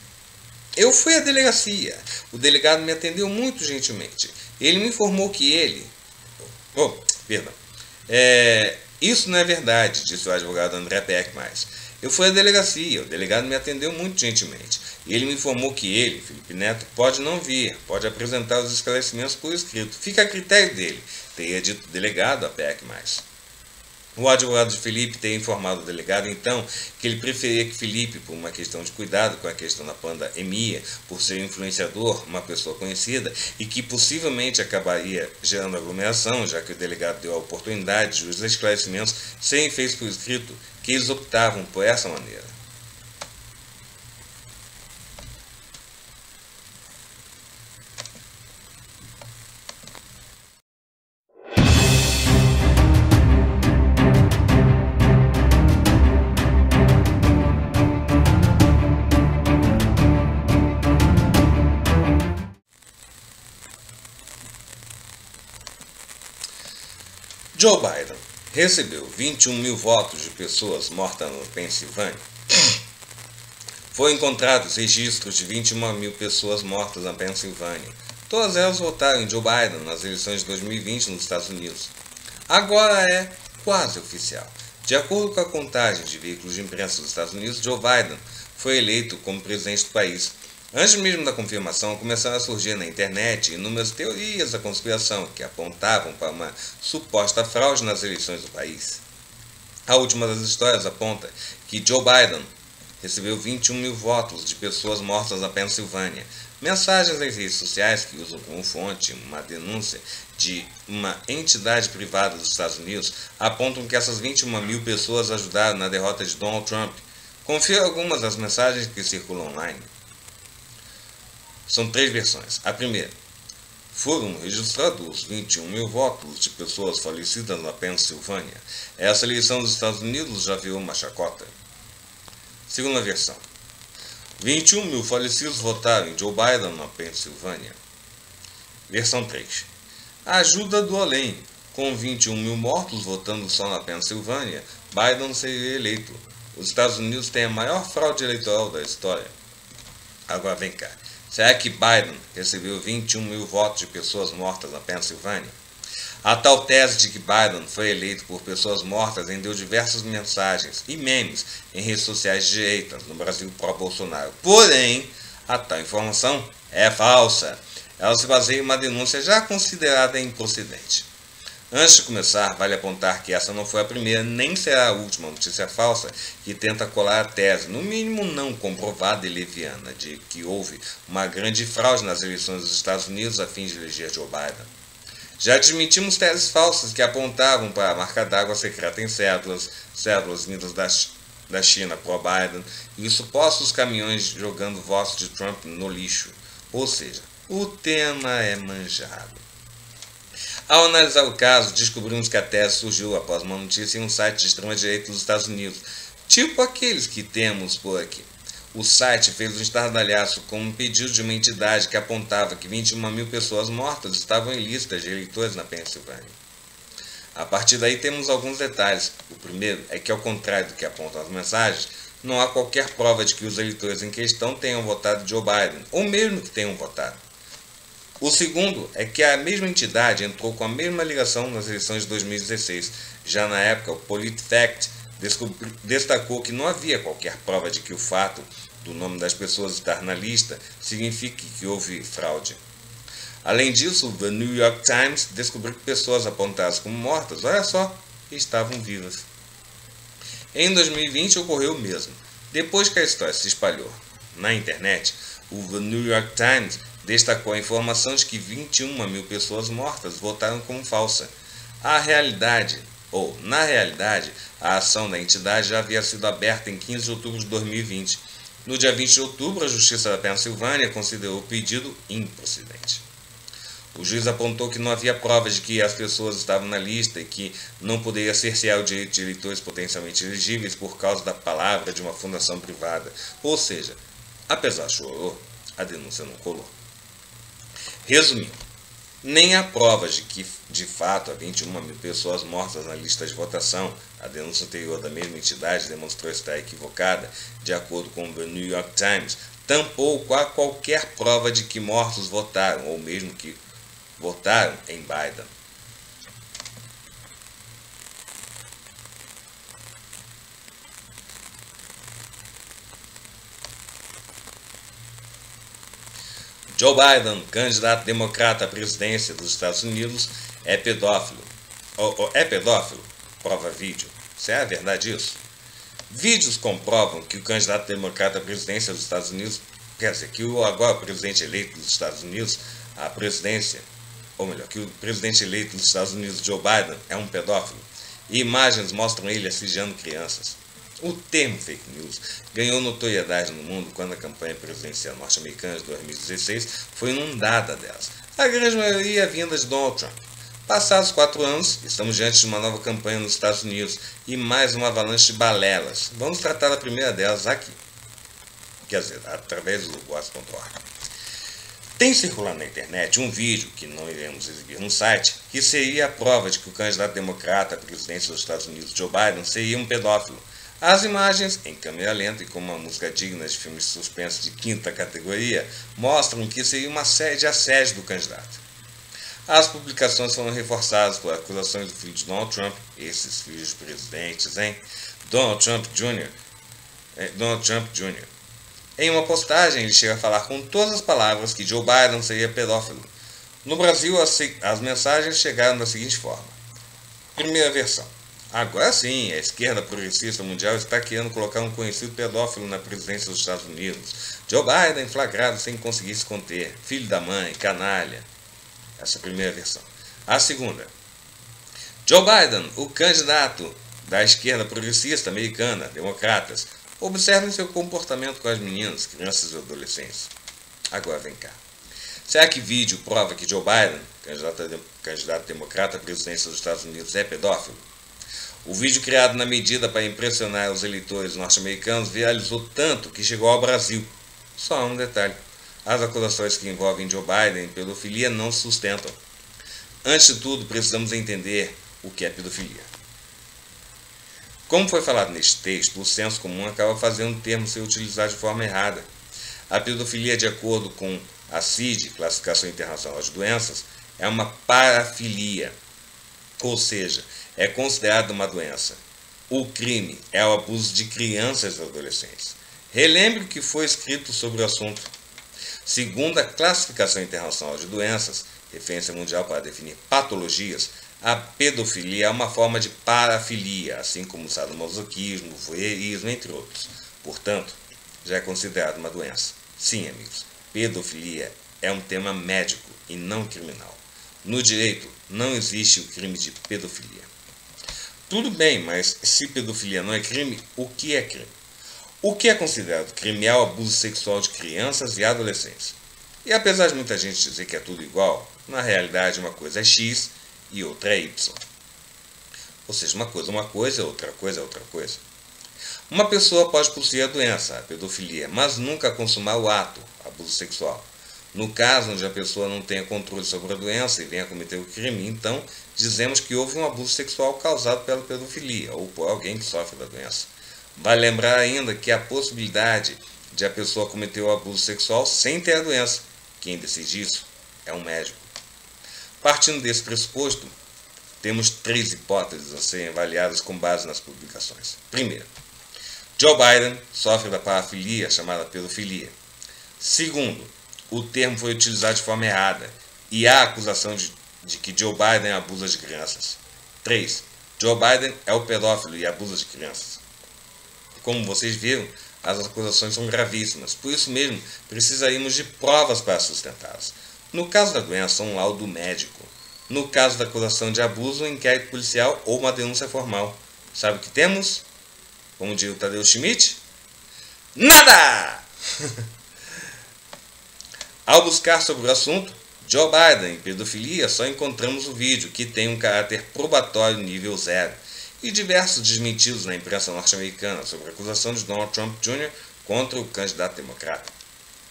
A: Eu fui à delegacia. O delegado me atendeu muito gentilmente. Ele me informou que ele. Oh, perdão. É, isso não é verdade, disse o advogado André Peck mais. Eu fui à delegacia, o delegado me atendeu muito gentilmente. E ele me informou que ele, Felipe Neto, pode não vir, pode apresentar os esclarecimentos por escrito. Fica a critério dele, teria dito o delegado a PEC mais. O advogado de Felipe teria informado o delegado, então, que ele preferia que Felipe, por uma questão de cuidado com a questão da pandemia, por ser influenciador, uma pessoa conhecida, e que possivelmente acabaria gerando aglomeração, já que o delegado deu a oportunidade de os esclarecimentos serem feitos por escrito, que eles optavam por essa maneira. Joe Biden recebeu 21 mil votos de pessoas mortas no Pensilvânia. Foi encontrados registros de 21 mil pessoas mortas na Pensilvânia. Todas elas votaram em Joe Biden nas eleições de 2020 nos Estados Unidos. Agora é quase oficial. De acordo com a contagem de veículos de imprensa dos Estados Unidos, Joe Biden foi eleito como presidente do país Antes mesmo da confirmação, começaram a surgir na internet inúmeras teorias da conspiração que apontavam para uma suposta fraude nas eleições do país. A última das histórias aponta que Joe Biden recebeu 21 mil votos de pessoas mortas na Pensilvânia. Mensagens nas redes sociais que usam como fonte uma denúncia de uma entidade privada dos Estados Unidos apontam que essas 21 mil pessoas ajudaram na derrota de Donald Trump. Confira algumas das mensagens que circulam online. São três versões. A primeira, foram registrados 21 mil votos de pessoas falecidas na Pensilvânia. Essa eleição dos Estados Unidos já virou uma chacota. Segunda versão. 21 mil falecidos votaram em Joe Biden na Pensilvânia. Versão 3. A ajuda do além. Com 21 mil mortos votando só na Pensilvânia, Biden seria eleito. Os Estados Unidos têm a maior fraude eleitoral da história. Agora vem cá. Será que Biden recebeu 21 mil votos de pessoas mortas na Pensilvânia? A tal tese de que Biden foi eleito por pessoas mortas rendeu diversas mensagens e memes em redes sociais de direita no Brasil pró-Bolsonaro. Porém, a tal informação é falsa. Ela se baseia em uma denúncia já considerada improcedente. Antes de começar, vale apontar que essa não foi a primeira nem será a última notícia falsa que tenta colar a tese, no mínimo não comprovada e leviana, de que houve uma grande fraude nas eleições dos Estados Unidos a fim de eleger Joe Biden. Já admitimos teses falsas que apontavam para a marca d'água secreta em cédulas, cédulas vindas da, da China pró-Biden e supostos caminhões jogando votos de Trump no lixo. Ou seja, o tema é manjado. Ao analisar o caso, descobrimos que a tese surgiu após uma notícia em um site de extrema-direita dos Estados Unidos, tipo aqueles que temos por aqui. O site fez um estardalhaço com um pedido de uma entidade que apontava que 21 mil pessoas mortas estavam em listas de eleitores na Pensilvânia. A partir daí temos alguns detalhes. O primeiro é que, ao contrário do que apontam as mensagens, não há qualquer prova de que os eleitores em questão tenham votado Joe Biden, ou mesmo que tenham votado. O segundo é que a mesma entidade entrou com a mesma ligação nas eleições de 2016. Já na época, o PolitiFact destacou que não havia qualquer prova de que o fato do nome das pessoas estar na lista signifique que houve fraude. Além disso, o The New York Times descobriu que pessoas apontadas como mortas, olha só, estavam vivas. Em 2020 ocorreu o mesmo. Depois que a história se espalhou na internet, o The New York Times destacou a informação de que 21 mil pessoas mortas votaram como falsa. A realidade, ou na realidade, a ação da entidade já havia sido aberta em 15 de outubro de 2020. No dia 20 de outubro, a Justiça da Pensilvânia considerou o pedido improcedente. O juiz apontou que não havia provas de que as pessoas estavam na lista e que não poderia cercear o direito de eleitores potencialmente elegíveis por causa da palavra de uma fundação privada. Ou seja, apesar chorou, a denúncia não colou. Resumindo, nem há provas de que, de fato, há 21 mil pessoas mortas na lista de votação. A denúncia anterior da mesma entidade demonstrou estar equivocada, de acordo com o New York Times. Tampouco há qualquer prova de que mortos votaram, ou mesmo que votaram em Biden. Joe Biden, candidato democrata à presidência dos Estados Unidos, é pedófilo. é pedófilo? Prova vídeo. Será é verdade isso? Vídeos comprovam que o candidato democrata à presidência dos Estados Unidos, quer dizer, que o agora presidente eleito dos Estados Unidos, à presidência, ou melhor, que o presidente eleito dos Estados Unidos, Joe Biden, é um pedófilo. E imagens mostram ele assediando crianças. O termo fake news ganhou notoriedade no mundo quando a campanha presidencial norte-americana de 2016 foi inundada delas. A grande maioria vinda de Donald Trump. Passados quatro anos, estamos diante de uma nova campanha nos Estados Unidos e mais uma avalanche de balelas. Vamos tratar da primeira delas aqui. Quer dizer, através do What's.org. Tem circulando na internet um vídeo, que não iremos exibir no site, que seria a prova de que o candidato democrata à presidência dos Estados Unidos, Joe Biden, seria um pedófilo. As imagens, em câmera lenta e com uma música digna de filmes de suspense de quinta categoria, mostram que seria uma série de assédio do candidato. As publicações foram reforçadas por acusações do filho de Donald Trump, esses filhos de presidentes, hein? Donald Trump Jr. Eh, Donald Trump Jr. Em uma postagem, ele chega a falar com todas as palavras que Joe Biden seria pedófilo. No Brasil, as, as mensagens chegaram da seguinte forma: Primeira versão. Agora sim, a esquerda progressista mundial está querendo colocar um conhecido pedófilo na presidência dos Estados Unidos. Joe Biden flagrado sem conseguir se conter. Filho da mãe, canalha. Essa é a primeira versão. A segunda. Joe Biden, o candidato da esquerda progressista americana, democratas, Observem seu comportamento com as meninas, crianças e adolescentes. Agora vem cá. Será que vídeo prova que Joe Biden, candidato, candidato democrata à presidência dos Estados Unidos, é pedófilo? O vídeo criado na medida para impressionar os eleitores norte-americanos viralizou tanto que chegou ao Brasil. Só um detalhe: as acusações que envolvem Joe Biden em pedofilia não se sustentam. Antes de tudo, precisamos entender o que é pedofilia. Como foi falado neste texto, o senso comum acaba fazendo o termo ser utilizado de forma errada. A pedofilia, de acordo com a CID, Classificação Internacional das Doenças, é uma parafilia, ou seja, é considerada uma doença. O crime é o abuso de crianças e adolescentes. Relembre o que foi escrito sobre o assunto. Segundo a Classificação Internacional de Doenças, referência mundial para definir patologias, a pedofilia é uma forma de parafilia, assim como o sadomasoquismo, o voyeurismo, entre outros. Portanto, já é considerado uma doença. Sim, amigos, pedofilia é um tema médico e não criminal. No direito, não existe o crime de pedofilia. Tudo bem, mas se pedofilia não é crime, o que é crime? O que é considerado crime é o abuso sexual de crianças e adolescentes. E apesar de muita gente dizer que é tudo igual, na realidade uma coisa é X e outra é Y. Ou seja, uma coisa é uma coisa, outra coisa é outra coisa. Uma pessoa pode possuir a doença, a pedofilia, mas nunca consumar o ato, abuso sexual. No caso onde a pessoa não tenha controle sobre a doença e venha cometer o crime, então dizemos que houve um abuso sexual causado pela pedofilia ou por alguém que sofre da doença. Vale lembrar ainda que a possibilidade de a pessoa cometer o abuso sexual sem ter a doença. Quem decide isso é um médico. Partindo desse pressuposto, temos três hipóteses a serem avaliadas com base nas publicações. Primeiro, Joe Biden sofre da parafilia chamada pedofilia. Segundo, o termo foi utilizado de forma errada e há acusação de, de que Joe Biden abusa de crianças. 3. Joe Biden é o pedófilo e abusa de crianças. Como vocês viram, as acusações são gravíssimas, por isso mesmo precisaríamos de provas para sustentá-las. No caso da doença, um laudo médico. No caso da acusação de abuso, um inquérito policial ou uma denúncia formal. Sabe o que temos? Como diz o Tadeu Schmidt? Nada! Ao buscar sobre o assunto, Joe Biden pedofilia, só encontramos o vídeo, que tem um caráter probatório nível zero e diversos desmentidos na imprensa norte-americana sobre a acusação de Donald Trump Jr. contra o candidato democrata.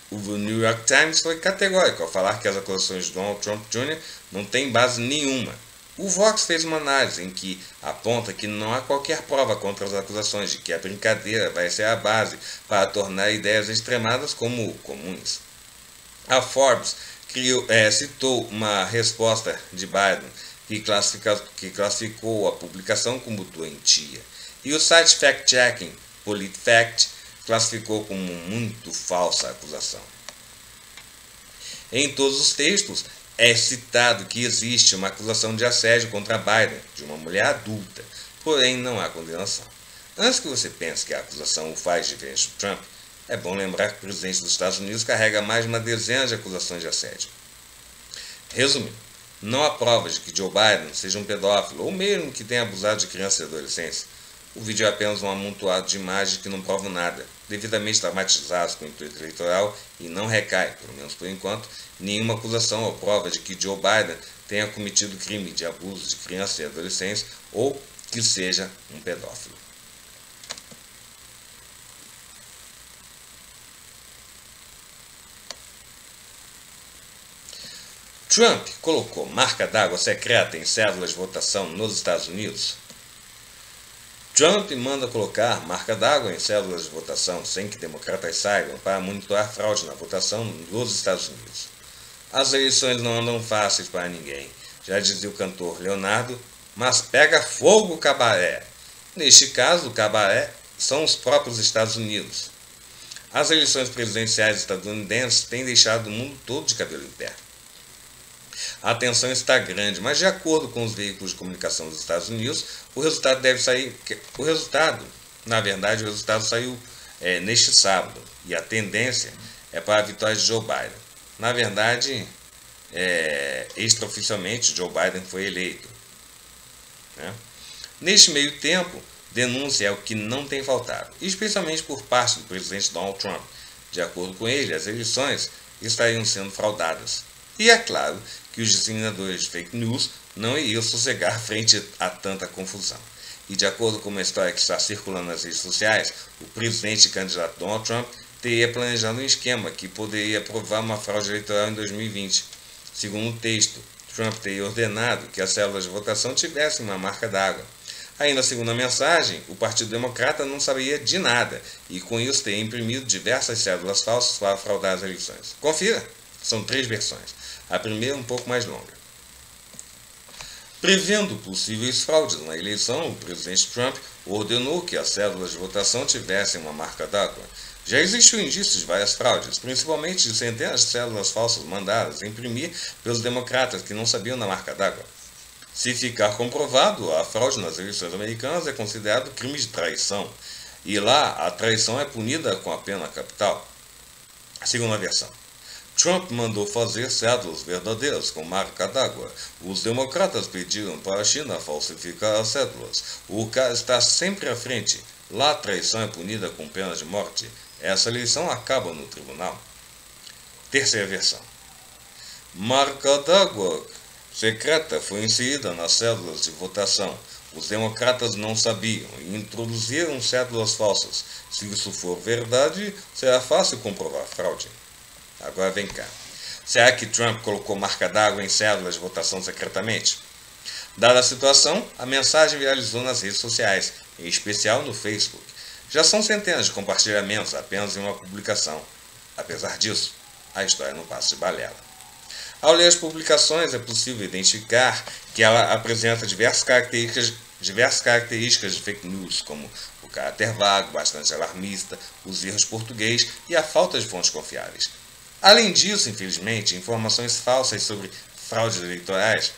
A: O New York Times foi categórico ao falar que as acusações de Donald Trump Jr. não têm base nenhuma. O Vox fez uma análise em que aponta que não há qualquer prova contra as acusações de que a brincadeira vai ser a base para tornar ideias extremadas como comuns. A Forbes criou, é, citou uma resposta de Biden que, classifica, que classificou a publicação como doentia. E o site fact-checking PolitiFact classificou como muito falsa a acusação. Em todos os textos é citado que existe uma acusação de assédio contra Biden, de uma mulher adulta, porém não há condenação. Antes que você pense que a acusação o faz diferente do Trump, é bom lembrar que o presidente dos Estados Unidos carrega mais de uma dezena de acusações de assédio. Resumindo, não há provas de que Joe Biden seja um pedófilo ou mesmo que tenha abusado de crianças e adolescentes. O vídeo é apenas um amontoado de imagens que não provam nada, devidamente traumatizados com o intuito eleitoral e não recai, pelo menos por enquanto, nenhuma acusação ou prova de que Joe Biden tenha cometido crime de abuso de crianças e adolescentes ou que seja um pedófilo. Trump colocou marca d'água secreta em cédulas de votação nos Estados Unidos? Trump manda colocar marca d'água em cédulas de votação sem que democratas saibam para monitorar fraude na votação nos Estados Unidos. As eleições não andam fáceis para ninguém, já dizia o cantor Leonardo, mas pega fogo o cabaré. Neste caso, o cabaré são os próprios Estados Unidos. As eleições presidenciais estadunidenses têm deixado o mundo todo de cabelo em pé a atenção está grande, mas de acordo com os veículos de comunicação dos Estados Unidos, o resultado deve sair. O resultado, na verdade, o resultado saiu é, neste sábado e a tendência é para a vitória de Joe Biden. Na verdade, é, extraoficialmente, Joe Biden foi eleito. Né? Neste meio tempo, denúncia é o que não tem faltado, especialmente por parte do presidente Donald Trump. De acordo com ele, as eleições estariam sendo fraudadas. E é claro que os disseminadores de fake news não iriam sossegar frente a tanta confusão. E de acordo com uma história que está circulando nas redes sociais, o presidente e candidato Donald Trump teria planejado um esquema que poderia provar uma fraude eleitoral em 2020. Segundo o texto, Trump teria ordenado que as células de votação tivessem uma marca d'água. Ainda segundo a mensagem, o Partido Democrata não sabia de nada e com isso teria imprimido diversas células falsas para fraudar as eleições. Confira! São três versões. A primeira um pouco mais longa. Prevendo possíveis fraudes na eleição, o presidente Trump ordenou que as células de votação tivessem uma marca d'água. Já existiu indícios de várias fraudes, principalmente de centenas de células falsas mandadas imprimir pelos democratas que não sabiam da marca d'água. Se ficar comprovado, a fraude nas eleições americanas é considerado crime de traição, e lá a traição é punida com a pena capital. Segunda versão. Trump mandou fazer cédulas verdadeiras com marca d'água. Os democratas pediram para a China falsificar as cédulas. O cara está sempre à frente. Lá a traição é punida com pena de morte. Essa eleição acaba no tribunal. Terceira versão. Marca d'água secreta foi inserida nas cédulas de votação. Os democratas não sabiam e introduziram cédulas falsas. Se isso for verdade, será fácil comprovar fraude. Agora vem cá. Será que Trump colocou marca d'água em células de votação secretamente? Dada a situação, a mensagem viralizou nas redes sociais, em especial no Facebook. Já são centenas de compartilhamentos apenas em uma publicação. Apesar disso, a história não passa de balela. Ao ler as publicações, é possível identificar que ela apresenta diversas características, diversas características de fake news, como o caráter vago, bastante alarmista, os erros português e a falta de fontes confiáveis. Além disso, infelizmente, informações falsas sobre fraudes eleitorais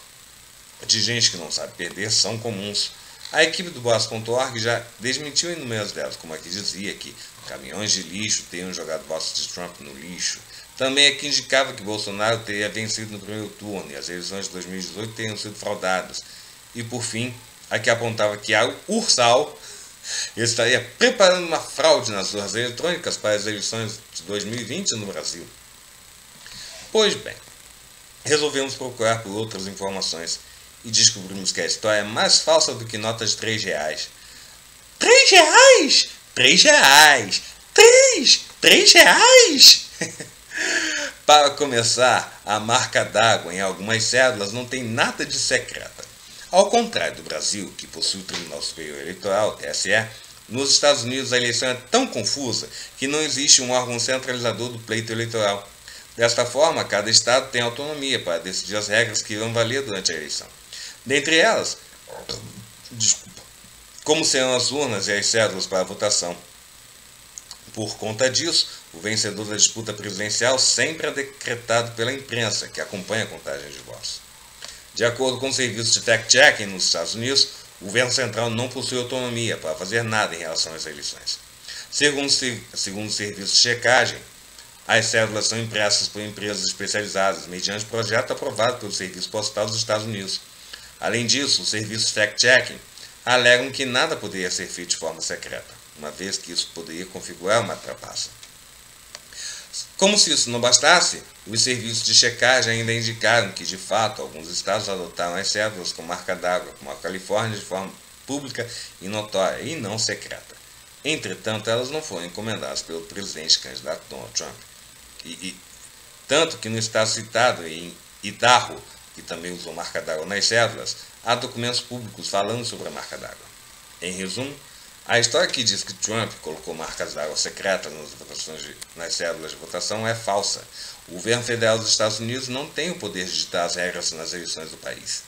A: de gente que não sabe perder são comuns. A equipe do Boas.org já desmentiu inúmeras delas, como aqui dizia que caminhões de lixo tenham jogado votos de Trump no lixo. Também aqui indicava que Bolsonaro teria vencido no primeiro turno e as eleições de 2018 teriam sido fraudadas. E por fim, aqui apontava que a Ursal estaria preparando uma fraude nas urnas eletrônicas para as eleições de 2020 no Brasil. Pois bem, resolvemos procurar por outras informações e descobrimos que a história é mais falsa do que notas de 3 reais. 3 reais! 3 reais! 3! 3 reais! Para começar, a marca d'água em algumas cédulas não tem nada de secreta. Ao contrário do Brasil, que possui o Tribunal Superior Eleitoral, TSE, nos Estados Unidos a eleição é tão confusa que não existe um órgão centralizador do pleito eleitoral. Desta forma, cada estado tem autonomia para decidir as regras que irão valer durante a eleição. Dentre elas, desculpa, como serão as urnas e as cédulas para a votação. Por conta disso, o vencedor da disputa presidencial sempre é decretado pela imprensa, que acompanha a contagem de votos. De acordo com o serviço de fact-checking nos Estados Unidos, o governo central não possui autonomia para fazer nada em relação às eleições. Segundo, segundo o serviço de checagem, as cédulas são impressas por empresas especializadas mediante projeto aprovado pelo Serviço Postal dos Estados Unidos. Além disso, os serviços fact-checking alegam que nada poderia ser feito de forma secreta, uma vez que isso poderia configurar uma trapaça. Como se isso não bastasse, os serviços de checagem ainda indicaram que, de fato, alguns estados adotaram as cédulas com marca d'água, como a Califórnia, de forma pública e notória, e não secreta. Entretanto, elas não foram encomendadas pelo presidente candidato Donald Trump. E, e tanto que no estado citado em Idaho, que também usou marca d'água nas cédulas, há documentos públicos falando sobre a marca d'água. Em resumo, a história que diz que Trump colocou marcas d'água secretas nas, votações de, nas cédulas de votação é falsa. O governo federal dos Estados Unidos não tem o poder de ditar as regras nas eleições do país,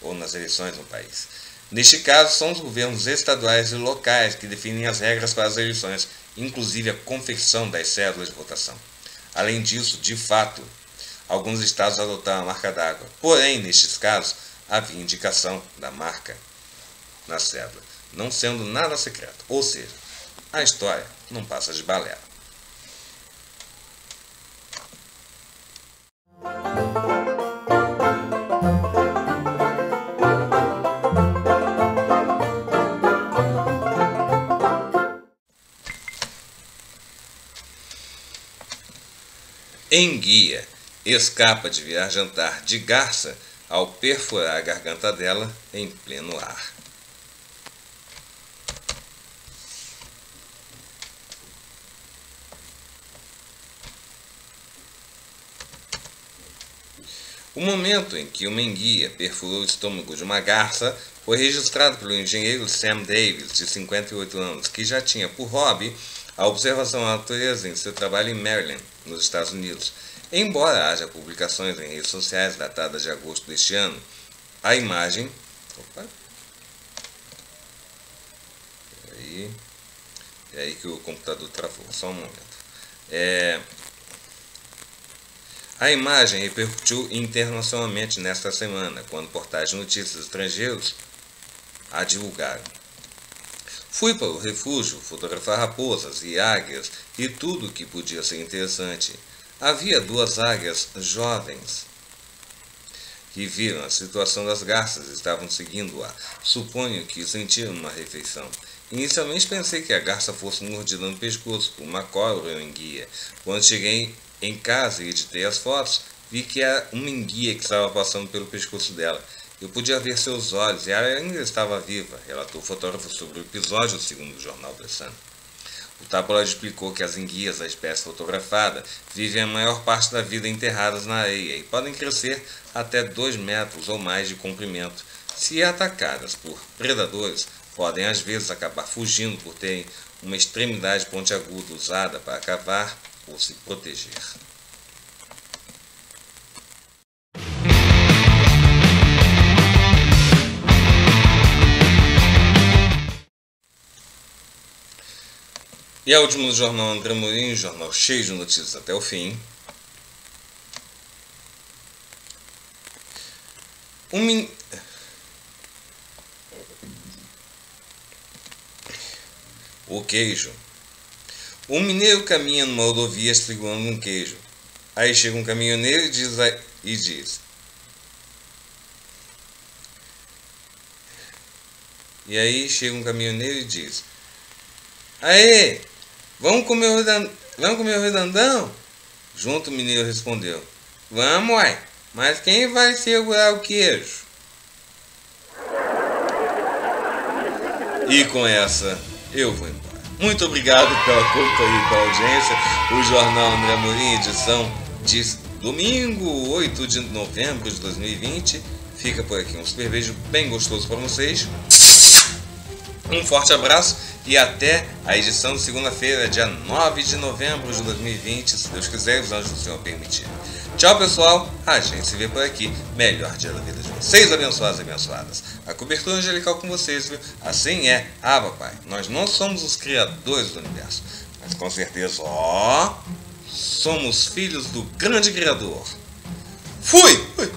A: ou nas eleições no país. Neste caso, são os governos estaduais e locais que definem as regras para as eleições, inclusive a confecção das cédulas de votação. Além disso, de fato, alguns estados adotaram a marca d'água. Porém, nestes casos, havia indicação da marca na cédula, não sendo nada secreto. Ou seja, a história não passa de balela. Enguia escapa de virar jantar de garça ao perfurar a garganta dela em pleno ar. O momento em que uma enguia perfurou o estômago de uma garça foi registrado pelo engenheiro Sam Davis, de 58 anos, que já tinha por hobby a observação da natureza em seu trabalho em Maryland, nos Estados Unidos. Embora haja publicações em redes sociais datadas de agosto deste ano, a imagem. Opa! Aí, é aí que o computador travou, só um momento. É, a imagem repercutiu internacionalmente nesta semana, quando portais de notícias estrangeiros a divulgaram. Fui para o refúgio fotografar raposas e águias e tudo que podia ser interessante. Havia duas águias jovens que viram a situação das garças e estavam seguindo-a. Suponho que sentiram uma refeição. Inicialmente pensei que a garça fosse mordida no pescoço por uma cobra ou enguia. Quando cheguei em casa e editei as fotos, vi que era uma enguia que estava passando pelo pescoço dela. Eu podia ver seus olhos e ela ainda estava viva, relatou o fotógrafo sobre o episódio, segundo o jornal The Sun. O tabloide explicou que as enguias da espécie fotografada vivem a maior parte da vida enterradas na areia e podem crescer até 2 metros ou mais de comprimento. Se atacadas por predadores, podem às vezes acabar fugindo por terem uma extremidade pontiaguda usada para cavar ou se proteger. E a última do jornal André Mourinho, jornal cheio de notícias até o fim. Um min... O queijo. Um mineiro caminha numa rodovia segurando um queijo. Aí chega um caminhoneiro e diz, e diz E aí chega um caminhoneiro e diz: Aê, vamos comer o redandão? Vamos comer o redondão? Junto o mineiro respondeu: Vamos, uai, mas quem vai segurar o queijo? E com essa, eu vou embora. Muito obrigado pela companhia e pela audiência. O Jornal André Amorim, edição de domingo, 8 de novembro de 2020. Fica por aqui um super beijo bem gostoso para vocês. Um forte abraço e até a edição de segunda-feira, dia 9 de novembro de 2020, se Deus quiser e os anjos do Senhor permitirem. Tchau, pessoal. A gente se vê por aqui. Melhor dia da vida de vocês, abençoados e abençoadas. A cobertura angelical com vocês, viu? Assim é. Ah, papai, nós não somos os criadores do universo, mas com certeza, ó, somos filhos do grande Criador. Fui! Fui!